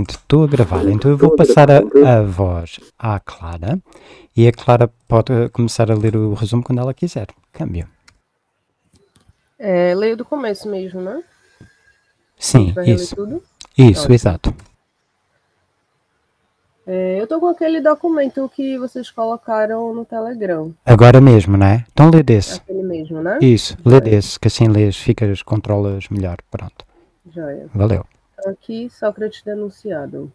Portanto, estou a gravar, então eu vou passar a, a voz à Clara e a Clara pode começar a ler o resumo quando ela quiser. Câmbio. É, leio do começo mesmo, né? Sim, isso. Isso, Ótimo. exato. É, eu tô com aquele documento que vocês colocaram no Telegram. Agora mesmo, não é? Então lê desse. Aquele mesmo, né? Isso, lê desse, que assim lês, ficas, controlas melhor. Pronto. Joia. Valeu. Aqui, Sócrates denunciado.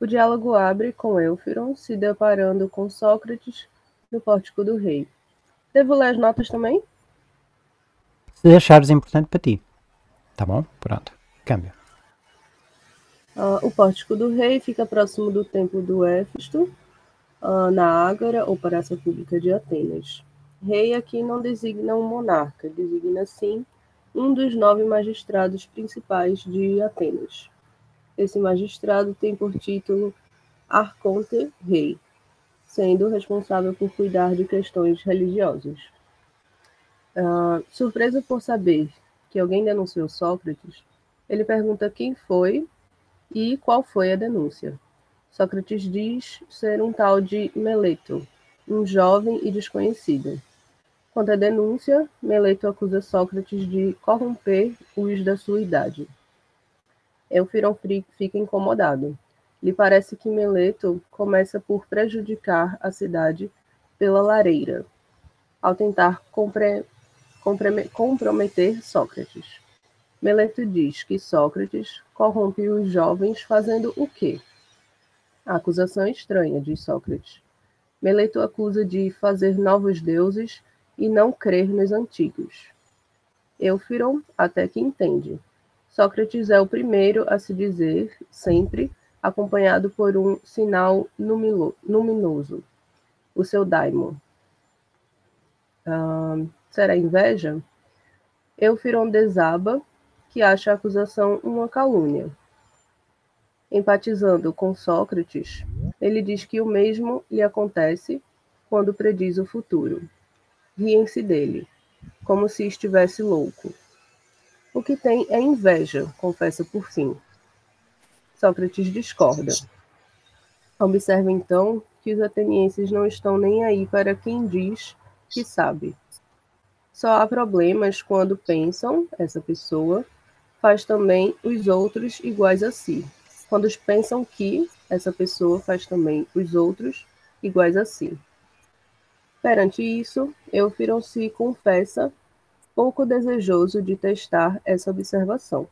O diálogo abre com Elfiron se deparando com Sócrates no pórtico do rei. Devo ler as notas também? Se achares importante para ti. Tá bom? Pronto. Câmbio. Ah, o pórtico do rei fica próximo do templo do Éfisto, ah, na Ágora ou Praça Pública de Atenas. Rei aqui não designa um monarca, designa sim um dos nove magistrados principais de Atenas. Esse magistrado tem por título Arconte Rei, sendo responsável por cuidar de questões religiosas. Ah, surpreso por saber que alguém denunciou Sócrates, ele pergunta quem foi e qual foi a denúncia. Sócrates diz ser um tal de Meleto, um jovem e desconhecido. Quanto à denúncia, Meleto acusa Sócrates de corromper os da sua idade. Elfiron fica incomodado. Lhe parece que Meleto começa por prejudicar a cidade pela lareira, ao tentar compre compre comprometer Sócrates. Meleto diz que Sócrates corrompe os jovens fazendo o quê? A acusação é estranha, diz Sócrates. Meleto acusa de fazer novos deuses e não crer nos antigos. Elfiron até que entende. Sócrates é o primeiro a se dizer, sempre, acompanhado por um sinal luminoso, o seu daimon. Será inveja? Elfiron desaba, que acha a acusação uma calúnia. Empatizando com Sócrates, ele diz que o mesmo lhe acontece quando prediz o futuro. Riem-se dele, como se estivesse louco. O que tem é inveja, confessa por fim. Sócrates discorda. Observa então que os atenienses não estão nem aí para quem diz que sabe. Só há problemas quando pensam, essa pessoa faz também os outros iguais a si. Quando pensam que essa pessoa faz também os outros iguais a si. Perante isso, Eufiron se confessa pouco desejoso de testar essa observação.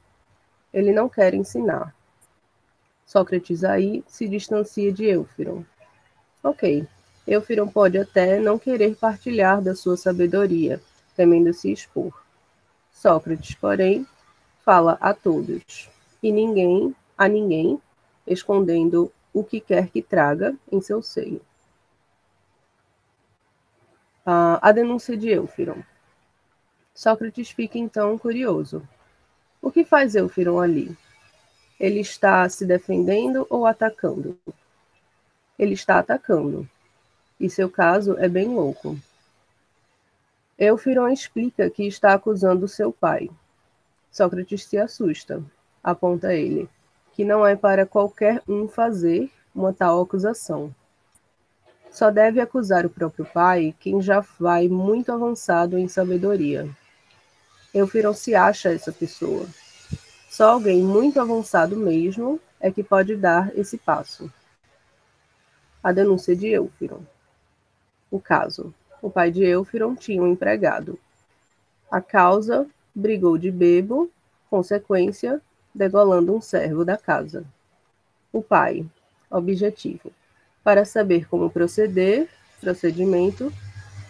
Ele não quer ensinar. Sócrates aí se distancia de Eufiron. Ok, Eufiron pode até não querer partilhar da sua sabedoria, temendo se expor. Sócrates, porém, fala a todos, e ninguém, a ninguém, escondendo o que quer que traga em seu seio. A denúncia de Eufiron. Sócrates fica então curioso. O que faz Eufiron ali? Ele está se defendendo ou atacando? Ele está atacando. E seu caso é bem louco. Eufiron explica que está acusando seu pai. Sócrates se assusta. Aponta ele, que não é para qualquer um fazer uma tal acusação. Só deve acusar o próprio pai quem já vai muito avançado em sabedoria. Eufiron se acha essa pessoa. Só alguém muito avançado mesmo é que pode dar esse passo. A denúncia de Eufiron. O caso. O pai de Eufiron tinha um empregado. A causa brigou de bebo, consequência, degolando um servo da casa. O pai. Objetivo. Para saber como proceder, procedimento,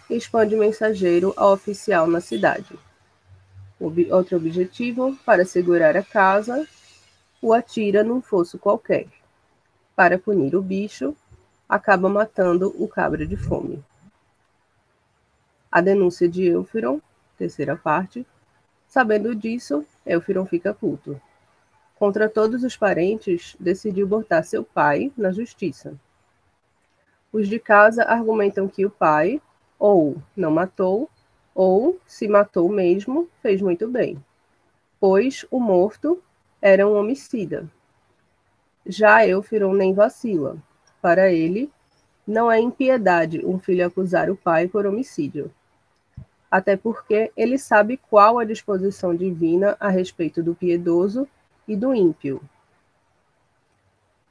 expande mensageiro ao oficial na cidade. Ob outro objetivo, para segurar a casa, o atira num fosso qualquer. Para punir o bicho, acaba matando o cabra de fome. A denúncia de Eufiron, terceira parte. Sabendo disso, Eufiron fica puto. Contra todos os parentes, decidiu botar seu pai na justiça. Os de casa argumentam que o pai, ou não matou, ou, se matou mesmo, fez muito bem, pois o morto era um homicida. Já Eufirão nem vacila. Para ele, não é impiedade um filho acusar o pai por homicídio. Até porque ele sabe qual a disposição divina a respeito do piedoso e do ímpio.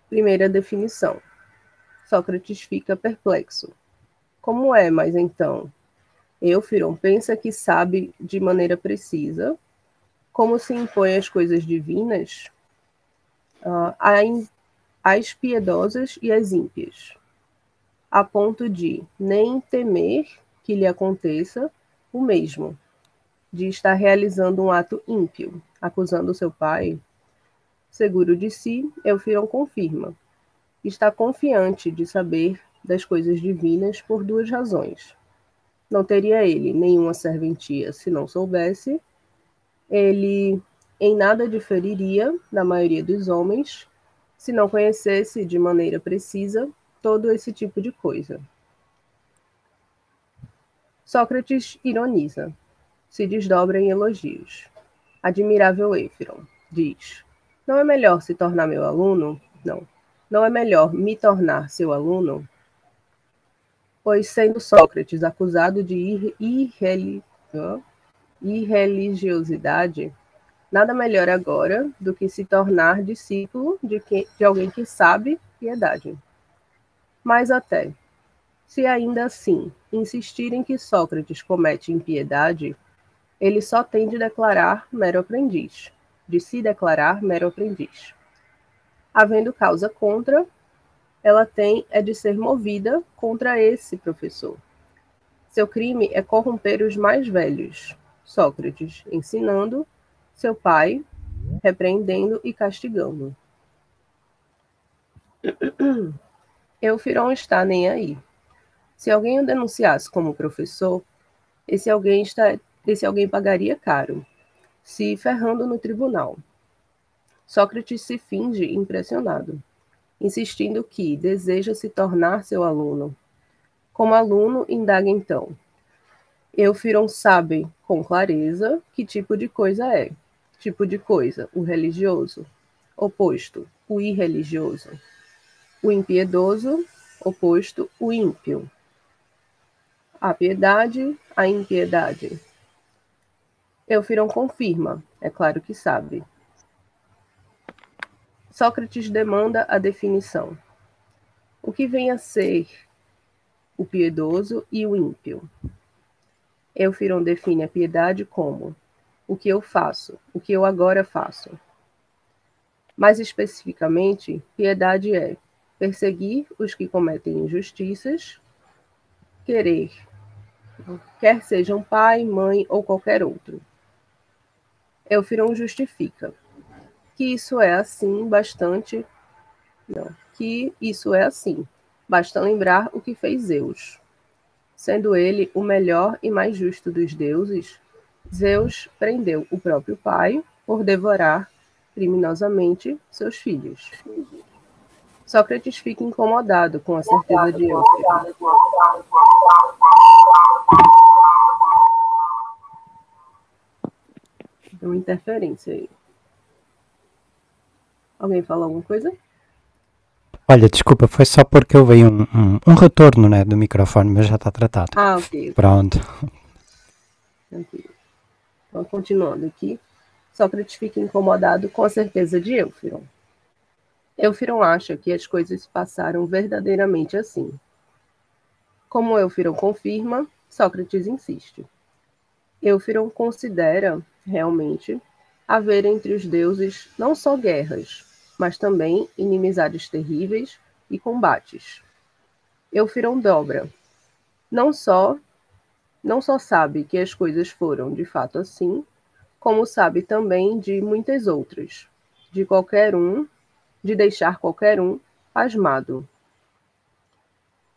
Primeira definição. Sócrates fica perplexo. Como é, mas então? Eufirão pensa que sabe de maneira precisa como se impõe as coisas divinas uh, às piedosas e às ímpias, a ponto de nem temer que lhe aconteça o mesmo, de estar realizando um ato ímpio, acusando seu pai. Seguro de si, Eufirão confirma. Está confiante de saber das coisas divinas por duas razões. Não teria ele nenhuma serventia se não soubesse, ele em nada diferiria da maioria dos homens se não conhecesse de maneira precisa todo esse tipo de coisa. Sócrates ironiza, se desdobra em elogios. Admirável Éfiron, diz: Não é melhor se tornar meu aluno? Não. Não é melhor me tornar seu aluno? Pois, sendo Sócrates acusado de irreli irreligiosidade, nada melhor agora do que se tornar discípulo de, que, de alguém que sabe piedade. Mas até, se ainda assim insistirem que Sócrates comete impiedade, ele só tem de declarar mero aprendiz, de se declarar mero aprendiz. Havendo causa contra, ela tem é de ser movida contra esse professor. Seu crime é corromper os mais velhos, Sócrates ensinando, seu pai repreendendo e castigando. Eufirão está nem aí. Se alguém o denunciasse como professor, esse alguém, está, esse alguém pagaria caro, se ferrando no tribunal. Sócrates se finge impressionado, insistindo que deseja se tornar seu aluno. Como aluno, indaga então: Eufirão sabe com clareza que tipo de coisa é. Tipo de coisa, o religioso. Oposto, o irreligioso. O impiedoso, oposto, o ímpio. A piedade, a impiedade. Eufirão confirma, é claro que sabe. Sócrates demanda a definição. O que vem a ser o piedoso e o ímpio? Eufirão define a piedade como o que eu faço, o que eu agora faço. Mais especificamente, piedade é perseguir os que cometem injustiças, querer, quer sejam pai, mãe ou qualquer outro. Eufirão justifica que isso é assim bastante. Não, que isso é assim. Basta lembrar o que fez Zeus. Sendo ele o melhor e mais justo dos deuses, Zeus prendeu o próprio pai por devorar criminosamente seus filhos. Sócrates fica incomodado com a certeza de Eufrates. Deu uma interferência aí. Alguém falou alguma coisa? Olha, desculpa, foi só porque eu veio um, um, um, retorno né, do microfone, mas já está tratado. Ah, ok. Pronto. Tranquilo. Então, continuando aqui. Sócrates fica incomodado com a certeza de Eufirão. Eufirão acha que as coisas passaram verdadeiramente assim. Como Eufirão confirma, Sócrates insiste. Eufirão considera, realmente, haver entre os deuses não só guerras, mas também inimizades terríveis e combates. Eufirão dobra. Não só não só sabe que as coisas foram de fato assim, como sabe também de muitas outras, de qualquer um, de deixar qualquer um pasmado.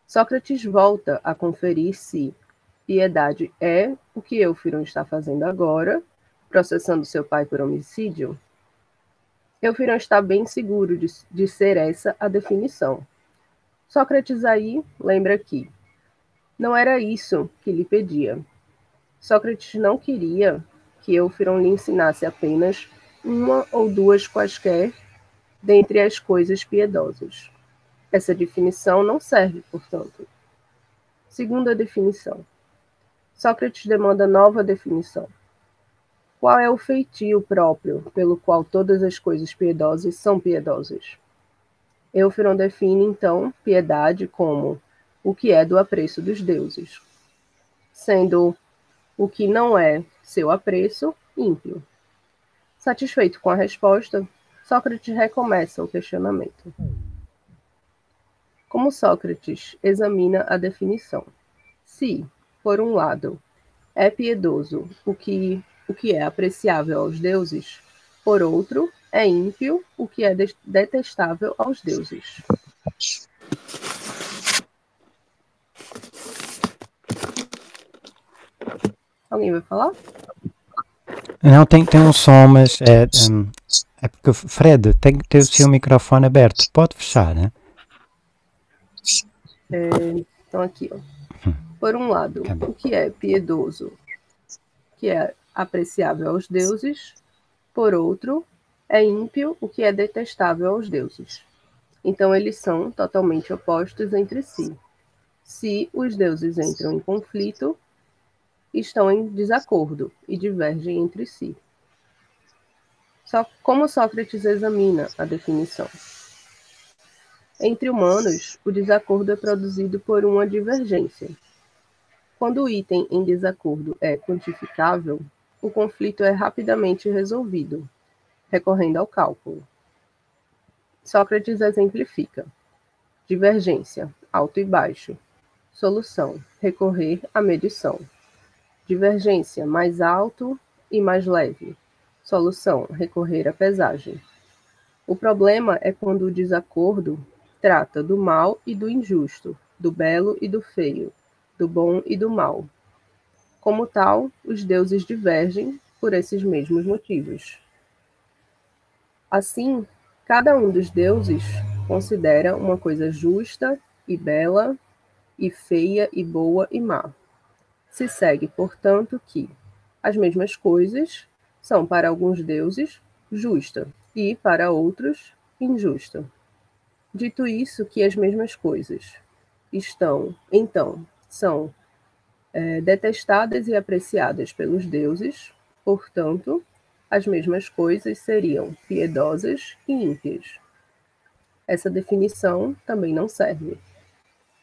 Sócrates volta a conferir se piedade é o que Eufirão está fazendo agora, processando seu pai por homicídio, Eufirão está bem seguro de, de ser essa a definição. Sócrates aí lembra que não era isso que lhe pedia. Sócrates não queria que Eufirão lhe ensinasse apenas uma ou duas quaisquer dentre as coisas piedosas. Essa definição não serve, portanto. Segunda definição. Sócrates demanda nova definição. Qual é o feitio próprio pelo qual todas as coisas piedosas são piedosas? Eufron define, então, piedade como o que é do apreço dos deuses, sendo o que não é seu apreço ímpio. Satisfeito com a resposta, Sócrates recomeça o questionamento. Como Sócrates examina a definição? Se, por um lado, é piedoso o que o que é apreciável aos deuses, por outro, é ímpio o que é detestável aos deuses. Alguém vai falar? Não, tem, tem um som, mas é, é porque Fred tem que ter o seu microfone aberto. Pode fechar, né? É, então aqui, ó. Hum. Por um lado, o que é piedoso, que é apreciável aos deuses, por outro, é ímpio o que é detestável aos deuses. Então, eles são totalmente opostos entre si. Se os deuses entram em conflito, estão em desacordo e divergem entre si. Só como Sócrates examina a definição? Entre humanos, o desacordo é produzido por uma divergência. Quando o item em desacordo é quantificável, o conflito é rapidamente resolvido, recorrendo ao cálculo. Sócrates exemplifica: divergência, alto e baixo. Solução: recorrer à medição. Divergência, mais alto e mais leve. Solução: recorrer à pesagem. O problema é quando o desacordo trata do mal e do injusto, do belo e do feio, do bom e do mal, como tal, os deuses divergem por esses mesmos motivos. Assim, cada um dos deuses considera uma coisa justa e bela, e feia e boa e má. Se segue, portanto, que as mesmas coisas são para alguns deuses justa e para outros injusta. Dito isso, que as mesmas coisas estão, então, são é, detestadas e apreciadas pelos deuses, portanto, as mesmas coisas seriam piedosas e ímpias. Essa definição também não serve.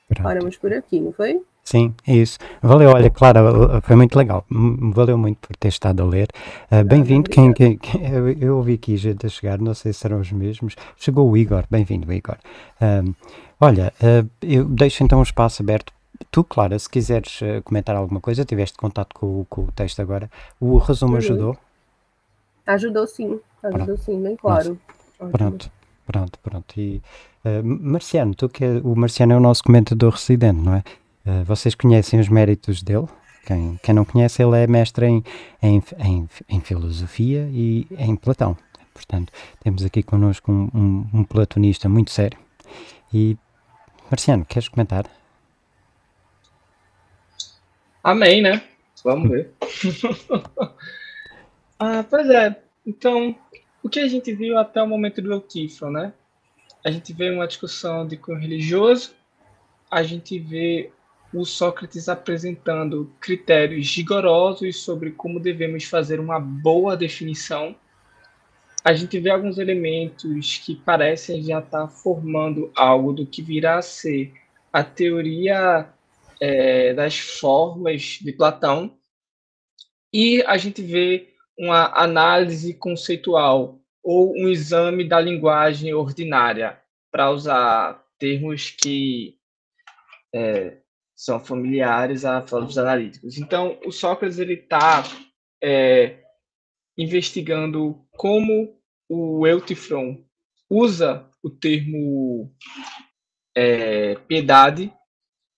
Pronto. Paramos por aqui, não foi? Sim, é isso. Valeu, olha, Clara, foi muito legal. Valeu muito por ter estado a ler. Uh, Bem-vindo. Quem, quem, quem, eu, eu ouvi aqui gente a chegar, não sei se serão os mesmos. Chegou o Igor. Bem-vindo, Igor. Uh, olha, uh, eu deixo então um espaço aberto tu, Clara, se quiseres uh, comentar alguma coisa, tiveste contato com, com, o texto agora, o resumo uhum. ajudou? Ajudou sim, ajudou pronto. sim, bem claro. Pronto, pronto, pronto. E, uh, Marciano, tu que é, o Marciano é o nosso comentador residente, não é? Uh, vocês conhecem os méritos dele? Quem, quem não conhece, ele é mestre em, em, em, em filosofia e em Platão. Portanto, temos aqui connosco um, um, um platonista muito sério. E, Marciano, queres comentar? Amém, né? Vamos ver. ah, pois é. Então, o que a gente viu até o momento do Eutífron, né? A gente vê uma discussão de cunho religioso, a gente vê o Sócrates apresentando critérios rigorosos sobre como devemos fazer uma boa definição. A gente vê alguns elementos que parecem já estar formando algo do que virá a ser a teoria é, das formas de Platão, e a gente vê uma análise conceitual ou um exame da linguagem ordinária, para usar termos que é, são familiares a filósofos analíticos. Então, o Sócrates ele está é, investigando como o Eutifron usa o termo é, piedade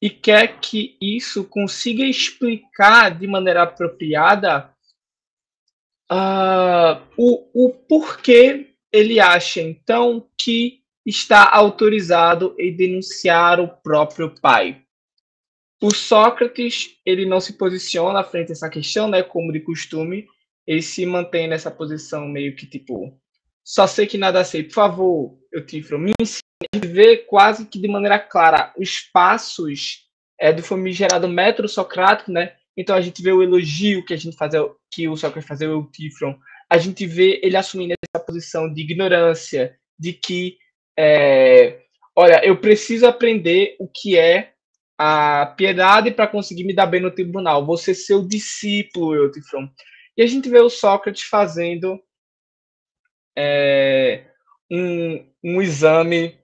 e quer que isso consiga explicar de maneira apropriada uh, o, o porquê ele acha, então, que está autorizado em denunciar o próprio pai. O Sócrates, ele não se posiciona frente a essa questão, né, como de costume, ele se mantém nessa posição meio que tipo, só sei que nada sei. Por favor, Eutífron, me a ver quase que de maneira clara os passos é, do famigerado método socrático, né? Então a gente vê o elogio que a gente faz, que o Sócrates fazia ao Eutífron, a gente vê ele assumindo essa posição de ignorância, de que, é, olha, eu preciso aprender o que é a piedade para conseguir me dar bem no tribunal. Você seu discípulo, Eutífron. E a gente vê o Sócrates fazendo é, um, um exame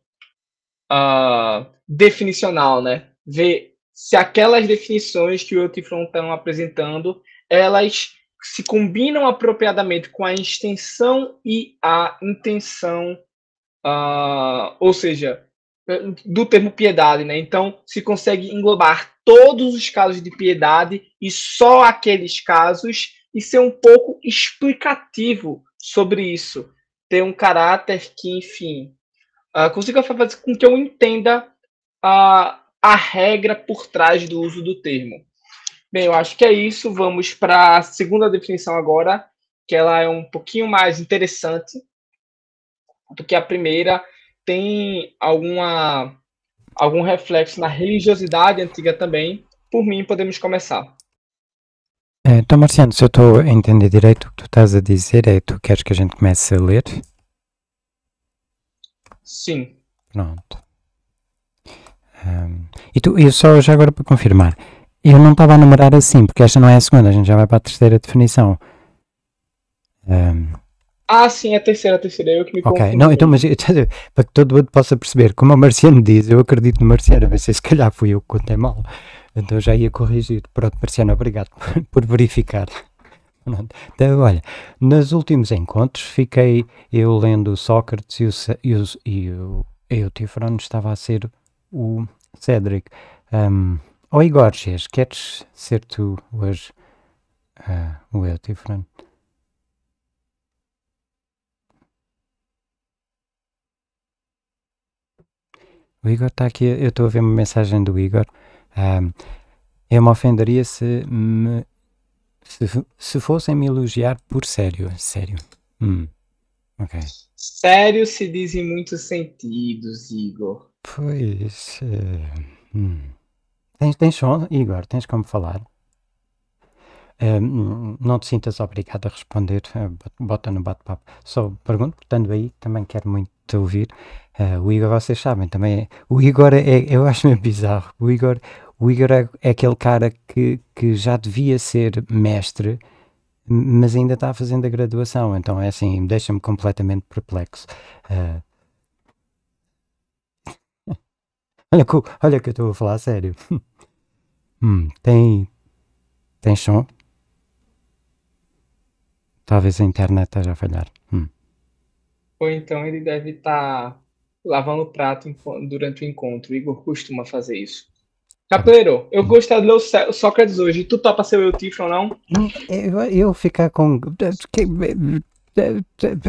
uh, definicional, né? Ver se aquelas definições que o Eutífron estão apresentando, elas se combinam apropriadamente com a extensão e a intenção, uh, ou seja, do termo piedade, né? Então, se consegue englobar todos os casos de piedade e só aqueles casos e ser um pouco explicativo sobre isso, ter um caráter que, enfim, uh, consiga fazer com que eu entenda uh, a regra por trás do uso do termo. Bem, eu acho que é isso. Vamos para a segunda definição agora, que ela é um pouquinho mais interessante do que a primeira. Tem alguma algum reflexo na religiosidade antiga também. Por mim, podemos começar. Então, Marciano, se eu estou a entender direito o que tu estás a dizer, é que tu queres que a gente comece a ler? Sim. Pronto. Um, e tu, e só já agora para confirmar, eu não estava a numerar assim, porque esta não é a segunda, a gente já vai para a terceira definição. Um, ah, sim, é a terceira, a terceira, eu que me Ok, não, então, mas para que todo mundo possa perceber, como o Marciano diz, eu acredito no Marciano, mas se calhar fui eu que contei mal, então já ia corrigir. Pronto, Marciano, obrigado por verificar. Então, olha, nos últimos encontros fiquei eu lendo Sócrates e o, e o, e o Eutifrano estava a ser o Cédric. Um, Igor Gês, queres ser tu hoje uh, o Eutifrano? O Igor está aqui, eu estou a ver uma mensagem do Igor. Um, eu me ofenderia se me se, se fossem me elogiar por sério, sério. Hum. Ok. Sério se diz em muitos sentidos, Igor. Pois. Uh, hum. Tens, tens som, Igor? Tens como falar? Uh, não te sintas obrigado a responder, uh, bota no bate-papo. Só pergunto, portanto, aí também quero muito te ouvir. Uh, o Igor, vocês sabem, também é, O Igor é, eu acho meio bizarro. O Igor, o Igor é, é, aquele cara que, que já devia ser mestre, mas ainda está fazendo a graduação, então é assim, deixa-me completamente perplexo. Uh... olha, que, olha que eu estou a falar a sério. hum, tem, tem som? Talvez a internet esteja a falhar. Hum. Ou então ele deve estar tá lavando o prato durante o encontro. O Igor costuma fazer isso. Capeleiro, eu gostaria de ler o Sócrates hoje. Tu topa ser o Eutifron, não? Eu, eu ficar com.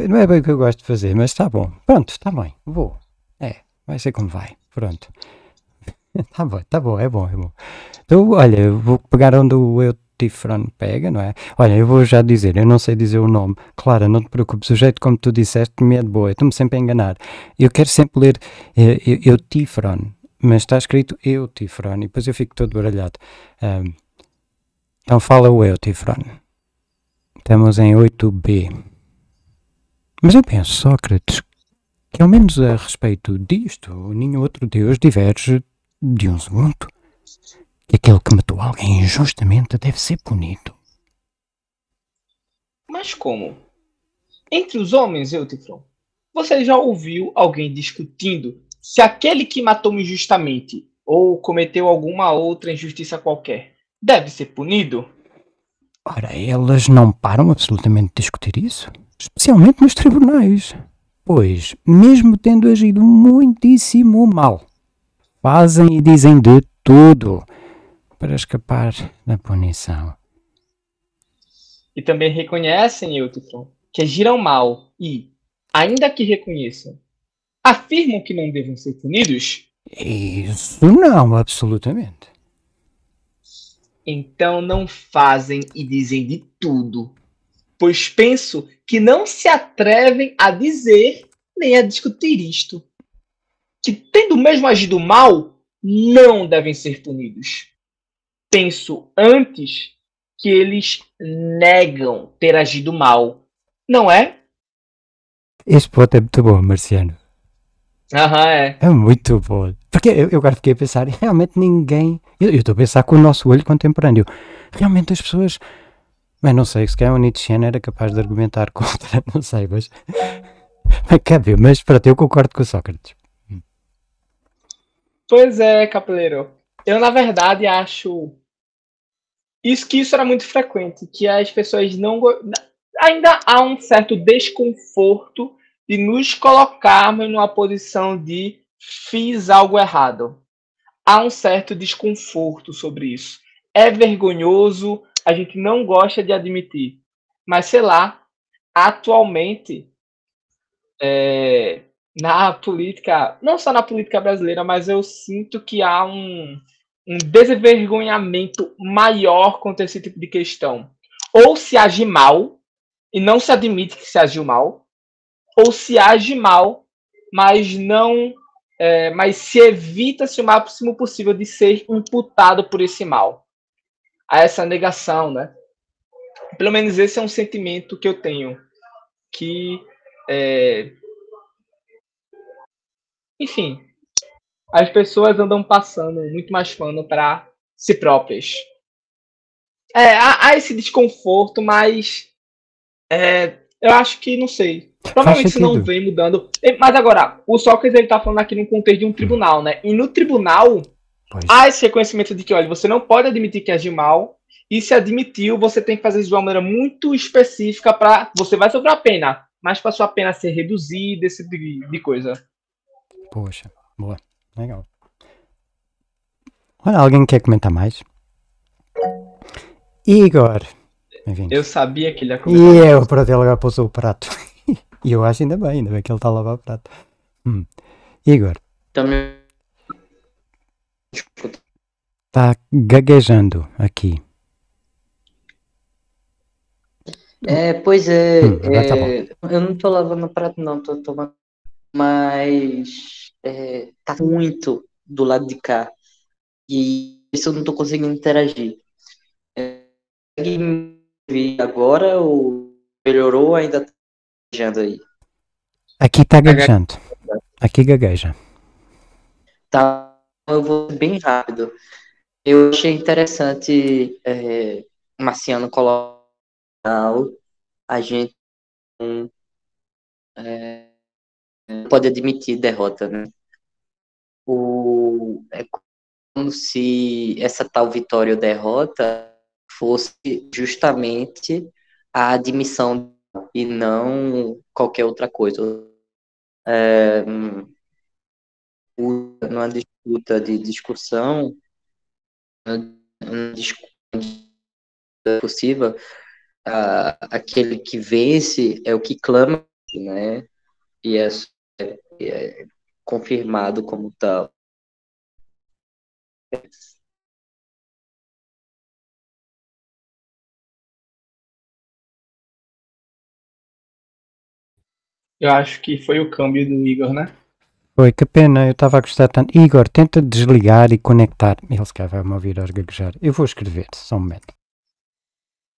Não é bem o que eu gosto de fazer, mas está bom. Pronto, está bem. Vou. É, vai ser como vai. Pronto. Está bom, está bom, é bom, é bom. Então, olha, eu vou pegar onde o Eutifron pega, não é? Olha, eu vou já dizer, eu não sei dizer o nome. Claro, não te preocupes, o jeito como tu disseste me é de boa, estou-me sempre a enganar. Eu quero sempre ler uh, Eutifron mas está escrito eu, Tifron, e depois eu fico todo baralhado. Um, então fala o eu, Tifron. Estamos em 8b. Mas eu penso, Sócrates, que ao menos a respeito disto, nenhum outro Deus diverge de um segundo. Que aquele que matou alguém injustamente deve ser punido. Mas como? Entre os homens, Eutifron, você já ouviu alguém discutindo se aquele que matou injustamente ou cometeu alguma outra injustiça qualquer deve ser punido? Ora, elas não param absolutamente de discutir isso, especialmente nos tribunais. Pois, mesmo tendo agido muitíssimo mal, fazem e dizem de tudo para escapar da punição. E também reconhecem, Eutron, que agiram mal e, ainda que reconheçam, afirmam que não devem ser punidos? Isso não, absolutamente. Então não fazem e dizem de tudo pois penso que não se atrevem a dizer nem a discutir isto. Que, tendo mesmo agido mal, não devem ser punidos. Penso antes que eles negam ter agido mal, não é? Este ponto é muito bom, Marciano. Aham, é. É muito bom. Porque eu, eu agora fiquei a pensar, realmente ninguém. Eu estou a pensar com o nosso olho contemporâneo. Realmente as pessoas. Bem, não sei, se calhar o Nietzsche era capaz de argumentar contra, não sei, mas. Mas ver, mas pronto, eu concordo com o Sócrates. Pois é, Capeleiro. Eu, na verdade, acho isso que isso era muito frequente, que as pessoas não ainda há um certo desconforto de nos colocarmos numa posição de fiz algo errado. Há um certo desconforto sobre isso. É vergonhoso, a gente não gosta de admitir. Mas sei lá, atualmente é, na política, não só na política brasileira, mas eu sinto que há um, um maior contra esse tipo de questão. Ou se age mal e não se admite que se agiu mal, ou se age mal, mas não, é, mas se evita-se o máximo possível de ser imputado por esse mal. A essa negação, né? Pelo menos esse é um sentimento que eu tenho, que é, enfim, as pessoas andam passando muito mais pano para si próprias. É, há, há, esse desconforto, mas é, eu acho que, não sei, provavelmente isso não vem mudando. Mas agora, o Sócrates ele tá falando aqui no contexto de um tribunal, né? E no tribunal pois. há esse reconhecimento de que, olha, você não pode admitir que agiu mal, e se admitiu, você tem que fazer isso de uma maneira muito específica para você vai sofrer a pena, mas para sua pena ser reduzida, esse tipo de coisa. Poxa, boa. Legal. Olha, alguém quer comentar mais? Igor. Eu sabia que ele ia comentar. E eu, pronto, ele agora pousou o prato. e eu acho ainda bem, ainda bem que ele está a lavar o prato. Hum. Igor. Também. Está gaguejando aqui. É, pois é. Hum, tá eu não estou lavando o prato, não, estou tomando. Mas é, tá muito do lado de cá. E isso eu não tô conseguindo interagir. É, me agora ou melhorou ou ainda tá gaguejando aí? Aqui tá gaguejando. Aqui gagueja. Tá, eu vou bem rápido. Eu achei interessante é, Marciano colocar a gente é, pode admitir derrota, né? O, é como se essa tal vitória ou derrota fosse justamente a admissão e não qualquer outra coisa. É, numa disputa de discussão, possível, aquele que vence é o que clama, né? E é é, confirmado como tal. Eu acho que foi o câmbio do Igor, né? Foi, que pena, eu estava a gostar tanto. Igor, tenta desligar e conectar. Ele se calhar vai me ouvir aos gaguejar. Eu vou escrever, só um momento.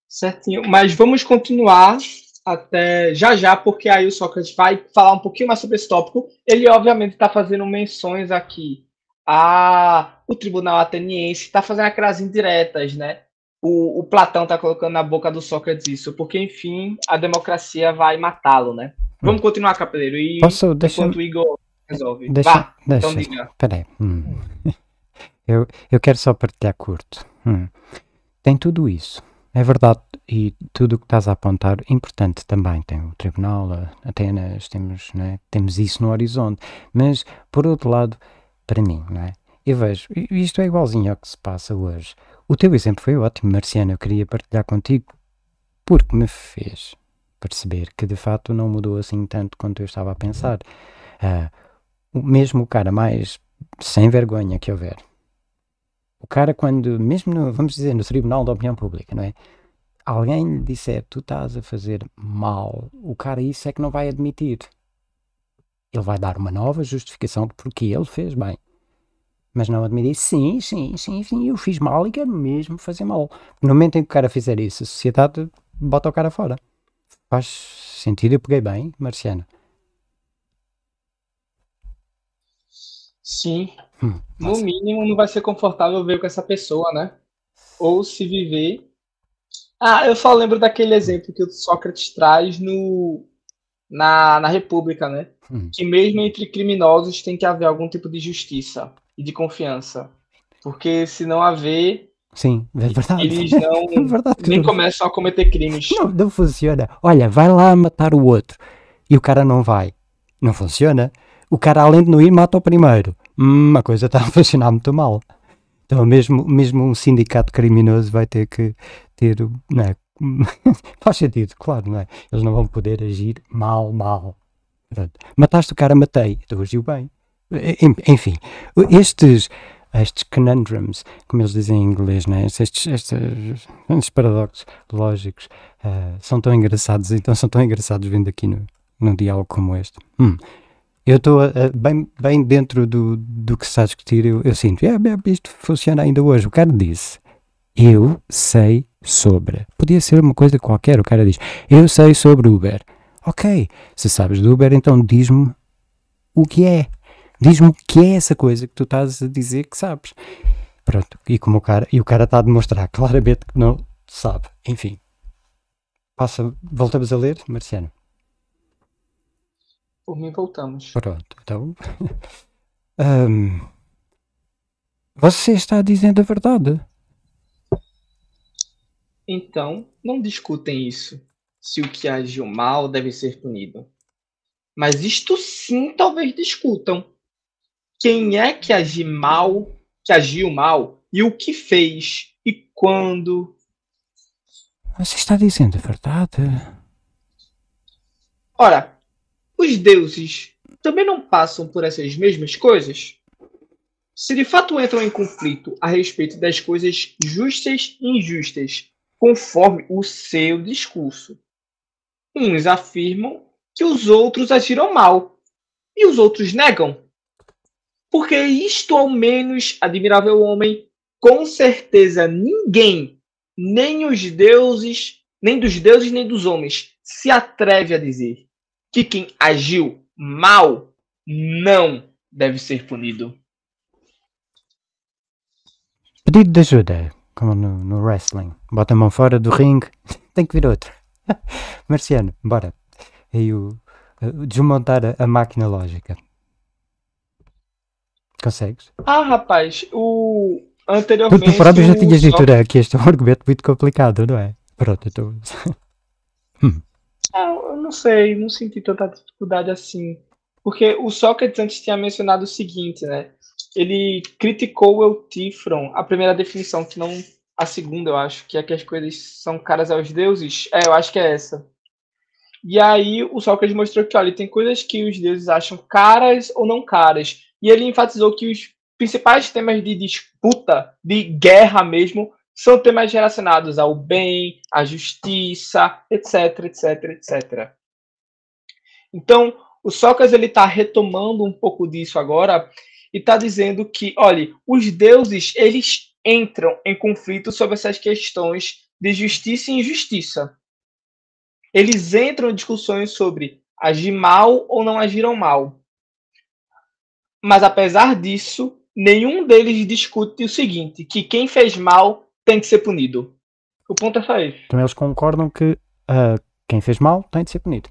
Certinho, mas vamos continuar até já já, porque aí o Sócrates vai falar um pouquinho mais sobre esse tópico. Ele, obviamente, está fazendo menções aqui a o Tribunal Ateniense, está fazendo aquelas indiretas, né? O, o Platão está colocando na boca do Sócrates isso, porque, enfim, a democracia vai matá-lo, né? Vamos continuar, Capeleiro, e Posso, deixa... enquanto o Igor resolve. Deixa, Vá, deixa. então diga. Peraí. Hum. Eu, eu quero só partilhar curto. Hum. Tem tudo isso. É verdade, e tudo o que estás a apontar, importante também. Tem o Tribunal, Atenas, temos, é? temos isso no horizonte. Mas, por outro lado, para mim, não é? Eu vejo, isto é igualzinho ao que se passa hoje. O teu exemplo foi ótimo, Marciano, eu queria partilhar contigo, porque me fez perceber que de facto não mudou assim tanto quanto eu estava a pensar. Uh, mesmo o cara mais sem vergonha que houver, o cara, quando, mesmo no, vamos dizer, no Tribunal da Opinião Pública, não é? alguém lhe disser tu estás a fazer mal, o cara isso é que não vai admitir. Ele vai dar uma nova justificação porque ele fez bem. Mas não admitir, sim, sim, sim, sim, eu fiz mal e quero mesmo fazer mal. No momento em que o cara fizer isso, a sociedade bota o cara fora. Faz sentido, eu peguei bem, Marciano. Sim. Hum, no mínimo, não vai ser confortável ver com essa pessoa, né? Ou se viver. Ah, eu só lembro daquele exemplo que o Sócrates traz no na, na República, né? Hum. Que mesmo entre criminosos tem que haver algum tipo de justiça e de confiança. Porque se não haver. Sim, é verdade. Eles não é verdade. nem começam a cometer crimes. Não, não funciona. Olha, vai lá matar o outro. E o cara não vai. Não funciona. O cara, além de não ir, mata o primeiro. Hum, a coisa está a funcionar muito mal. Então, mesmo, mesmo um sindicato criminoso vai ter que ter. Não é, Faz sentido, claro, não é? Eles não vão poder agir mal, mal. Pronto. Mataste o cara, matei. Tu agiu bem. Enfim, estes, estes conundrums, como eles dizem em inglês, né? estes, estes, estes paradoxos lógicos uh, são tão engraçados, então são tão engraçados vindo aqui no, num diálogo como este. Hum. Eu estou uh, bem, bem dentro do, do que se está a discutir, eu, eu sinto, é, isto funciona ainda hoje. O cara disse, eu sei sobre. Podia ser uma coisa qualquer. O cara diz: Eu sei sobre Uber. Ok, se sabes do Uber, então diz-me o que é. Diz-me o que é essa coisa que tu estás a dizer que sabes. Pronto, e, como o cara, e o cara está a demonstrar claramente que não sabe. Enfim. Passa, voltamos a ler, Marciano. Por mim, voltamos. Pronto, então. um, você está dizendo a verdade. Então, não discutem isso, se o que agiu mal deve ser punido. Mas isto sim talvez discutam. Quem é que agiu mal, que agiu mal, e o que fez, e quando. Você está dizendo a verdade? Ora, os deuses também não passam por essas mesmas coisas? Se de fato entram em conflito a respeito das coisas justas e injustas conforme o seu discurso. Uns afirmam que os outros agiram mal, e os outros negam. Porque isto, ao menos, admirável homem, com certeza ninguém, nem os deuses, nem dos deuses, nem dos homens, se atreve a dizer que quem agiu mal não deve ser punido. Pedido de ajuda como no, no wrestling. Bota a mão fora do ringue, tem que vir outro. Marciano, bora. Aí o, desmontar a, a, máquina lógica. Consegues? Ah, rapaz, o anteriormente. Tu, próprio já tinhas dito, né, que este é um argumento muito complicado, não é? Pronto, então. hum. ah, eu não sei, não senti tanta dificuldade assim. Porque o Sócrates antes tinha mencionado o seguinte, né? ele criticou o Eutífron, a primeira definição, que não a segunda, eu acho, que é que as coisas são caras aos deuses. É, eu acho que é essa. E aí o Sócrates mostrou que, olha, tem coisas que os deuses acham caras ou não caras. E ele enfatizou que os principais temas de disputa, de guerra mesmo, são temas relacionados ao bem, à justiça, etc, etc, etc. Então, o Sócrates ele está retomando um pouco disso agora e está dizendo que, olha, os deuses eles entram em conflito sobre essas questões de justiça e injustiça. Eles entram em discussões sobre agir mal ou não agiram mal. Mas apesar disso, nenhum deles discute o seguinte, que quem fez mal tem que ser punido. O ponto é só esse. Então eles concordam que uh, quem fez mal tem de ser punido.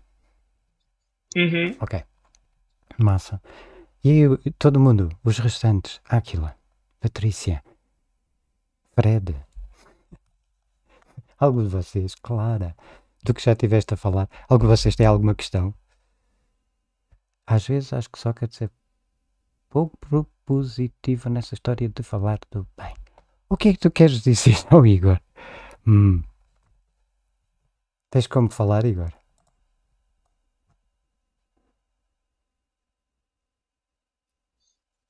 Uhum. Ok. Massa. E eu, todo mundo, os restantes, Áquila, Patrícia, Fred, algo de vocês, Clara, do que já tiveste a falar, algo de vocês tem alguma questão? Às vezes acho que só quer dizer pouco propositivo nessa história de falar do bem. O que é que tu queres dizer ao Igor? Hum. Tens como falar, Igor?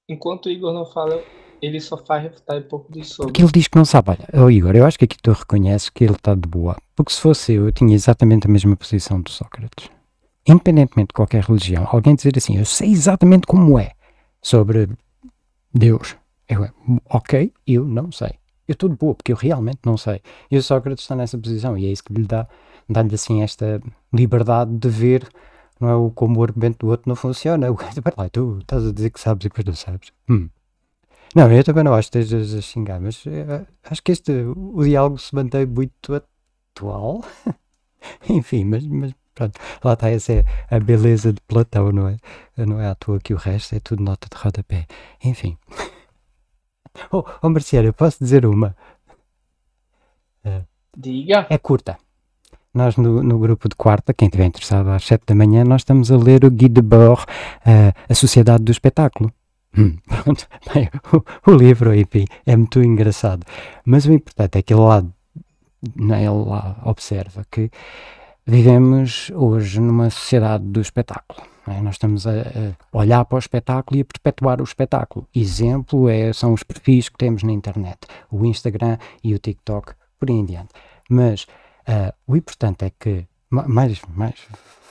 Enquanto o Igor não fala, ele só faz refutar um pouco disso. Porque ele diz que não sabe. Olha, oh, Igor, eu acho que aqui tu reconheces que ele está de boa. Porque se fosse eu, eu tinha exatamente a mesma posição do Sócrates. Independentemente de qualquer religião, alguém dizer assim, eu sei exatamente como é sobre Deus. Eu, ok, eu não sei. Eu estou de boa, porque eu realmente não sei. E o Sócrates está nessa posição, e é isso que lhe dá, dá-lhe assim esta liberdade de ver não é o como o argumento do outro não funciona. Lá, tu estás a dizer que sabes e depois não sabes. Hum. Não, eu também não acho que estejas a xingar, mas uh, acho que este, o diálogo se mantém muito atual. Enfim, mas, mas pronto, lá está, essa é a beleza de Platão, não é? Não é à toa que o resto é tudo nota de rodapé. Enfim. Oh, oh Marciano, eu posso dizer uma? Uh, Diga. É curta. Nós no, no, grupo de quarta, quem estiver interessado às sete da manhã, nós estamos a ler o Guy Debord, uh, A Sociedade do Espetáculo. Hum, pronto, bem, o, o, livro, enfim, é muito engraçado. Mas o importante é que ele lá, né, ele lá observa que vivemos hoje numa sociedade do espetáculo. É? Nós estamos a, a, olhar para o espetáculo e a perpetuar o espetáculo. Exemplo é, são os perfis que temos na internet, o Instagram e o TikTok, por aí em diante. Mas uh, o importante é que, mais, mais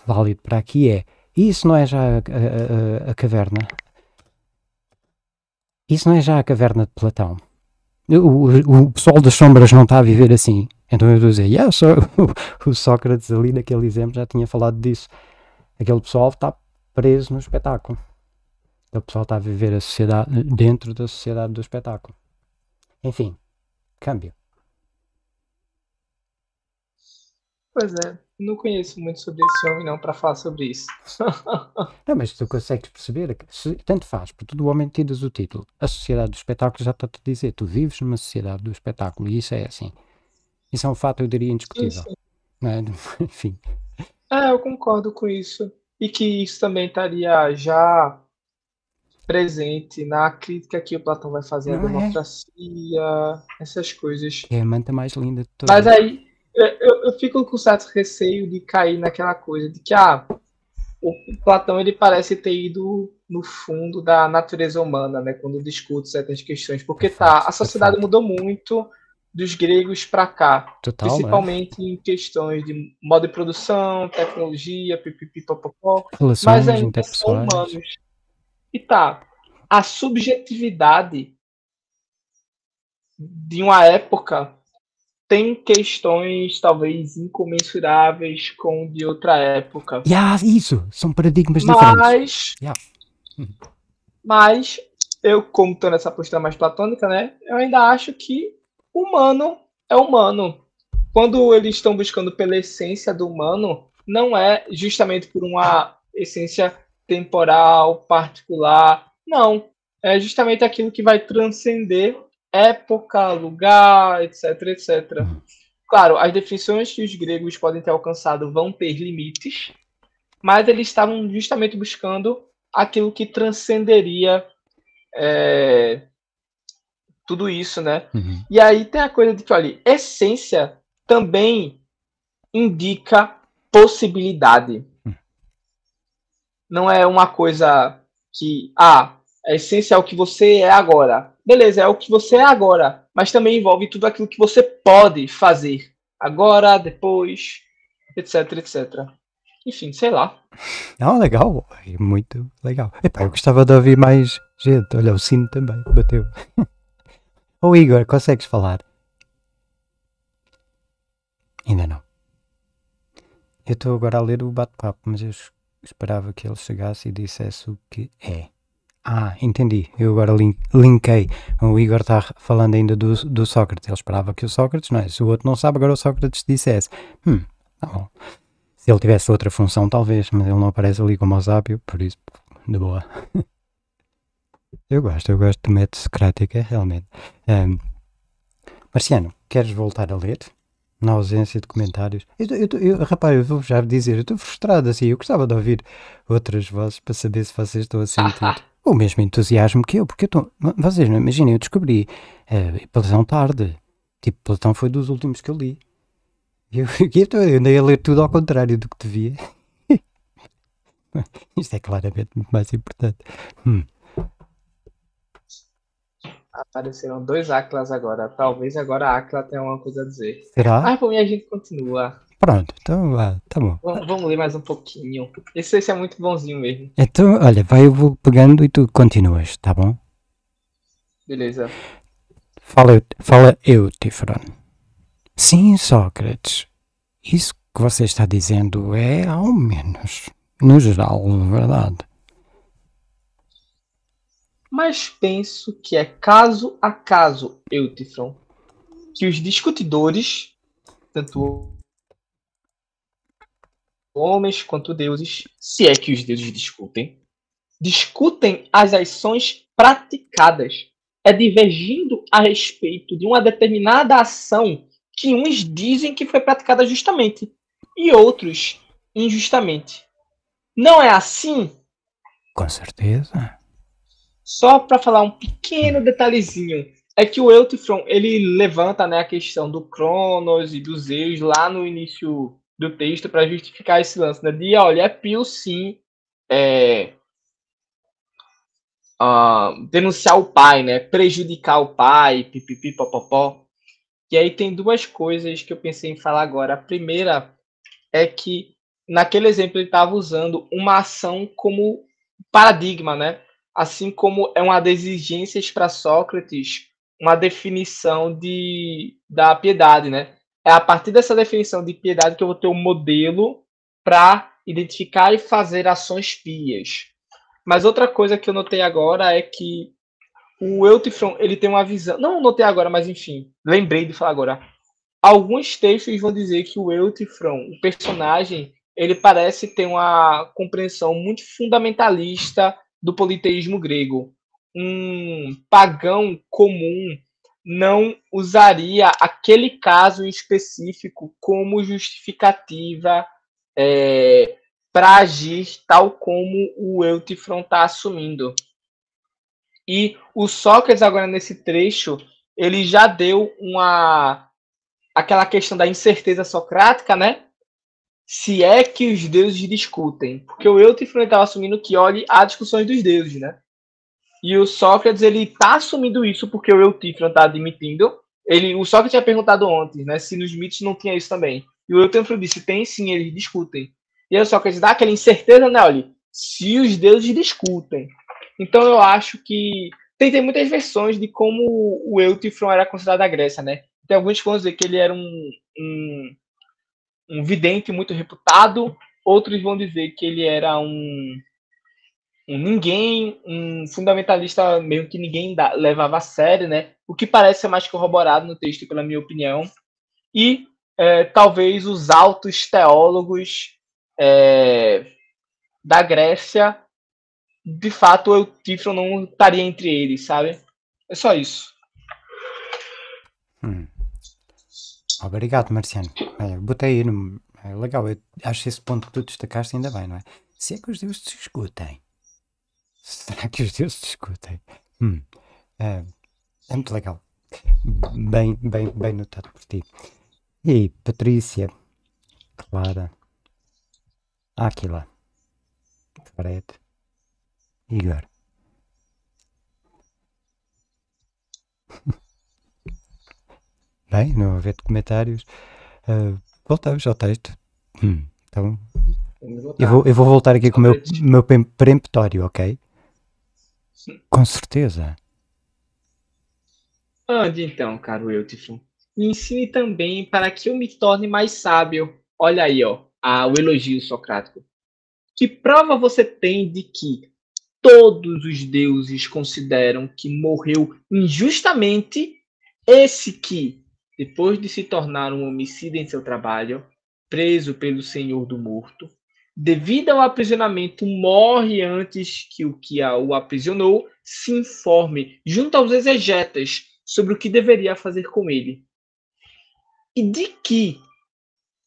válido para aqui é, isso não é já a, a, a caverna isso não é já a caverna de Platão. O, o, o pessoal das sombras não está a viver assim. Então eu estou a dizer, yeah, só, o, Sócrates ali naquele exemplo já tinha falado disso. Aquele pessoal está preso no espetáculo. O pessoal está a viver a sociedade dentro da sociedade do espetáculo. Enfim, câmbio. Pois é não conheço muito sobre esse homem não para falar sobre isso. não, mas tu consegues perceber se, tanto faz, porque tu homem tiras o título. A sociedade do espetáculo já está-te a dizer, tu vives numa sociedade do espetáculo e isso é assim. Isso é um fato, eu diria, indiscutível. Sim, sim. É? Enfim. É, eu concordo com isso. E que isso também estaria já presente na crítica que o Platão vai fazer à é? democracia, é? essas coisas. É a manta mais linda de todas. Mas aí, eu, eu fico com certo receio de cair naquela coisa de que ah, o Platão ele parece ter ido no fundo da natureza humana, né, quando discute certas questões, porque tá, a sociedade mudou muito dos gregos para cá, Total, né? principalmente né? em questões de modo de produção, tecnologia, pipipipopopó, mas ainda são humanos. E tá, a subjetividade de uma época tem questões talvez incomensuráveis com de outra época. Yeah, isso, são paradigmas mas, diferentes. Yeah. Mas eu, como estou nessa postura mais platônica, né, eu ainda acho que humano é humano. Quando eles estão buscando pela essência do humano, não é justamente por uma essência temporal, particular. Não. É justamente aquilo que vai transcender época, lugar, etc, etc. Uhum. Claro, as definições que os gregos podem ter alcançado vão ter limites, mas eles estavam justamente buscando aquilo que transcenderia é, tudo isso, né? Uhum. E aí tem a coisa de que, olha, essência também indica possibilidade. Uhum. Não é uma coisa que, ah, a essência é o que você é agora beleza, é o que você é agora, mas também envolve tudo aquilo que você pode fazer agora, depois, etc, etc. Enfim, sei lá. Ah, legal, muito legal. Epá, eu gostava de ouvir mais gente. Olha, o sino também bateu. Ô Igor, consegues falar? Ainda não. Eu estou agora a ler o bate-papo, mas eu esperava que ele chegasse e dissesse o que é. Ah, entendi. Eu agora link, linkei. O Igor está falando ainda do, do Sócrates. Ele esperava que o Sócrates, não é? Se o outro não sabe, agora o Sócrates dissesse. Hum, tá bom. Se ele tivesse outra função, talvez, mas ele não aparece ali como o sábio, por isso, de boa. eu gosto, eu gosto do método Socrático, é realmente. Um, Marciano, queres voltar a ler? Na ausência de comentários. Eu, eu, eu, rapaz, eu vou já dizer, eu estou frustrado assim. Eu gostava de ouvir outras vozes para saber se vocês estão a sentir. o mesmo entusiasmo que eu, porque eu tô, vocês não imaginem, eu descobri uh, Platão tarde, tipo, Platão foi dos últimos que eu li. Eu, eu, eu andei a ler tudo ao contrário do que devia. Isto é claramente muito mais importante. Hum. Apareceram dois Áquilas agora. Talvez agora a Áquila tenha alguma coisa a dizer. Será? Mas por mim a gente continua. Pronto, então ah, tá bom. Vamos, vamos ler mais um pouquinho. Esse, esse é muito bonzinho mesmo. Então, olha, vai, eu vou pegando e tu continuas, tá bom? Beleza. Fala, fala eu, Tifron. Sim, Sócrates. Isso que você está dizendo é, ao menos, no geral, verdade. Mas penso que é caso a caso, Eutifron, que os discutidores, tanto homens quanto deuses, se é que os deuses discutem, discutem as ações praticadas, é divergindo a respeito de uma determinada ação que uns dizem que foi praticada justamente e outros injustamente. Não é assim? Com certeza. Só para falar um pequeno detalhezinho, é que o Eutifron ele levanta né, a questão do Cronos e dos Zeus lá no início do texto para justificar esse lance, né? De olha, é pio sim é, uh, denunciar o pai, né? Prejudicar o pai, pipipi, popopó. E aí tem duas coisas que eu pensei em falar agora. A primeira é que naquele exemplo ele estava usando uma ação como paradigma, né? Assim como é uma das exigências para Sócrates uma definição de, da piedade, né? É a partir dessa definição de piedade que eu vou ter um modelo para identificar e fazer ações pias. Mas outra coisa que eu notei agora é que o Eutifron, ele tem uma visão. Não notei agora, mas enfim, lembrei de falar agora. Alguns textos vão dizer que o Eutifron, o personagem, ele parece ter uma compreensão muito fundamentalista do politeísmo grego. Um pagão comum não usaria aquele caso específico como justificativa é, para agir tal como o Eutifron está assumindo. E o Sócrates, agora nesse trecho, ele já deu uma. aquela questão da incerteza socrática, né? Se é que os deuses discutem. Porque o Eutifron estava assumindo que, olhe, há discussões dos deuses, né? E o Sócrates, ele tá assumindo isso porque o Eutífron tá admitindo. Ele, o Sócrates tinha perguntado ontem, né, se nos mitos não tinha isso também. E o Eutífron disse, tem sim, eles discutem. E aí o Sócrates dá aquela incerteza, né, olha, se os deuses discutem. Então eu acho que tem, tem muitas versões de como o Eutífron era considerado a Grécia, né? Tem alguns que vão dizer que ele era um, um, um vidente muito reputado, outros vão dizer que ele era um um ninguém, um fundamentalista meio que ninguém da, levava a sério, né? O que parece ser mais corroborado no texto, pela minha opinião. E é, talvez os altos teólogos é, da Grécia, de fato, o Tifron não estaria entre eles, sabe? É só isso. Hum. Obrigado, Marciano. É, botei aí no. É legal, eu acho esse ponto que tu destacaste ainda bem, não é? Se é que os deuses discutem Será que os deuses discutem? Hum. É, é muito legal. Bem, bem, bem notado por ti. E Patrícia, Clara, Áquila, Fred, Igor. Bem, não haver comentários. Uh, voltamos ao texto. Hum, então, eu vou, eu vou voltar aqui com o meu, meu peremptório, ok? Com certeza. Ande então, caro Eutifon. Ensine também para que eu me torne mais sábio. Olha aí, ó, a, o elogio socrático. Que prova você tem de que todos os deuses consideram que morreu injustamente esse que, depois de se tornar um homicida em seu trabalho, preso pelo senhor do morto, devido ao aprisionamento, morre antes que o que o aprisionou se informe junto aos exegetas sobre o que deveria fazer com ele. E de que,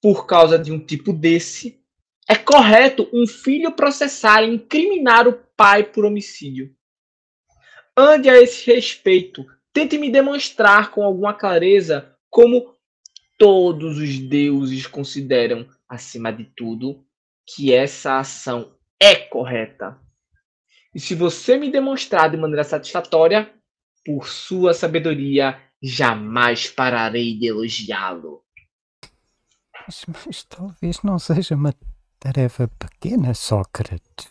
por causa de um tipo desse, é correto um filho processar e incriminar o pai por homicídio. Ande a esse respeito, tente me demonstrar com alguma clareza como todos os deuses consideram, acima de tudo, que essa ação é correta. E se você me demonstrar de maneira satisfatória, por sua sabedoria, jamais pararei de elogiá-lo. Mas, mas, talvez não seja uma tarefa pequena, Sócrates.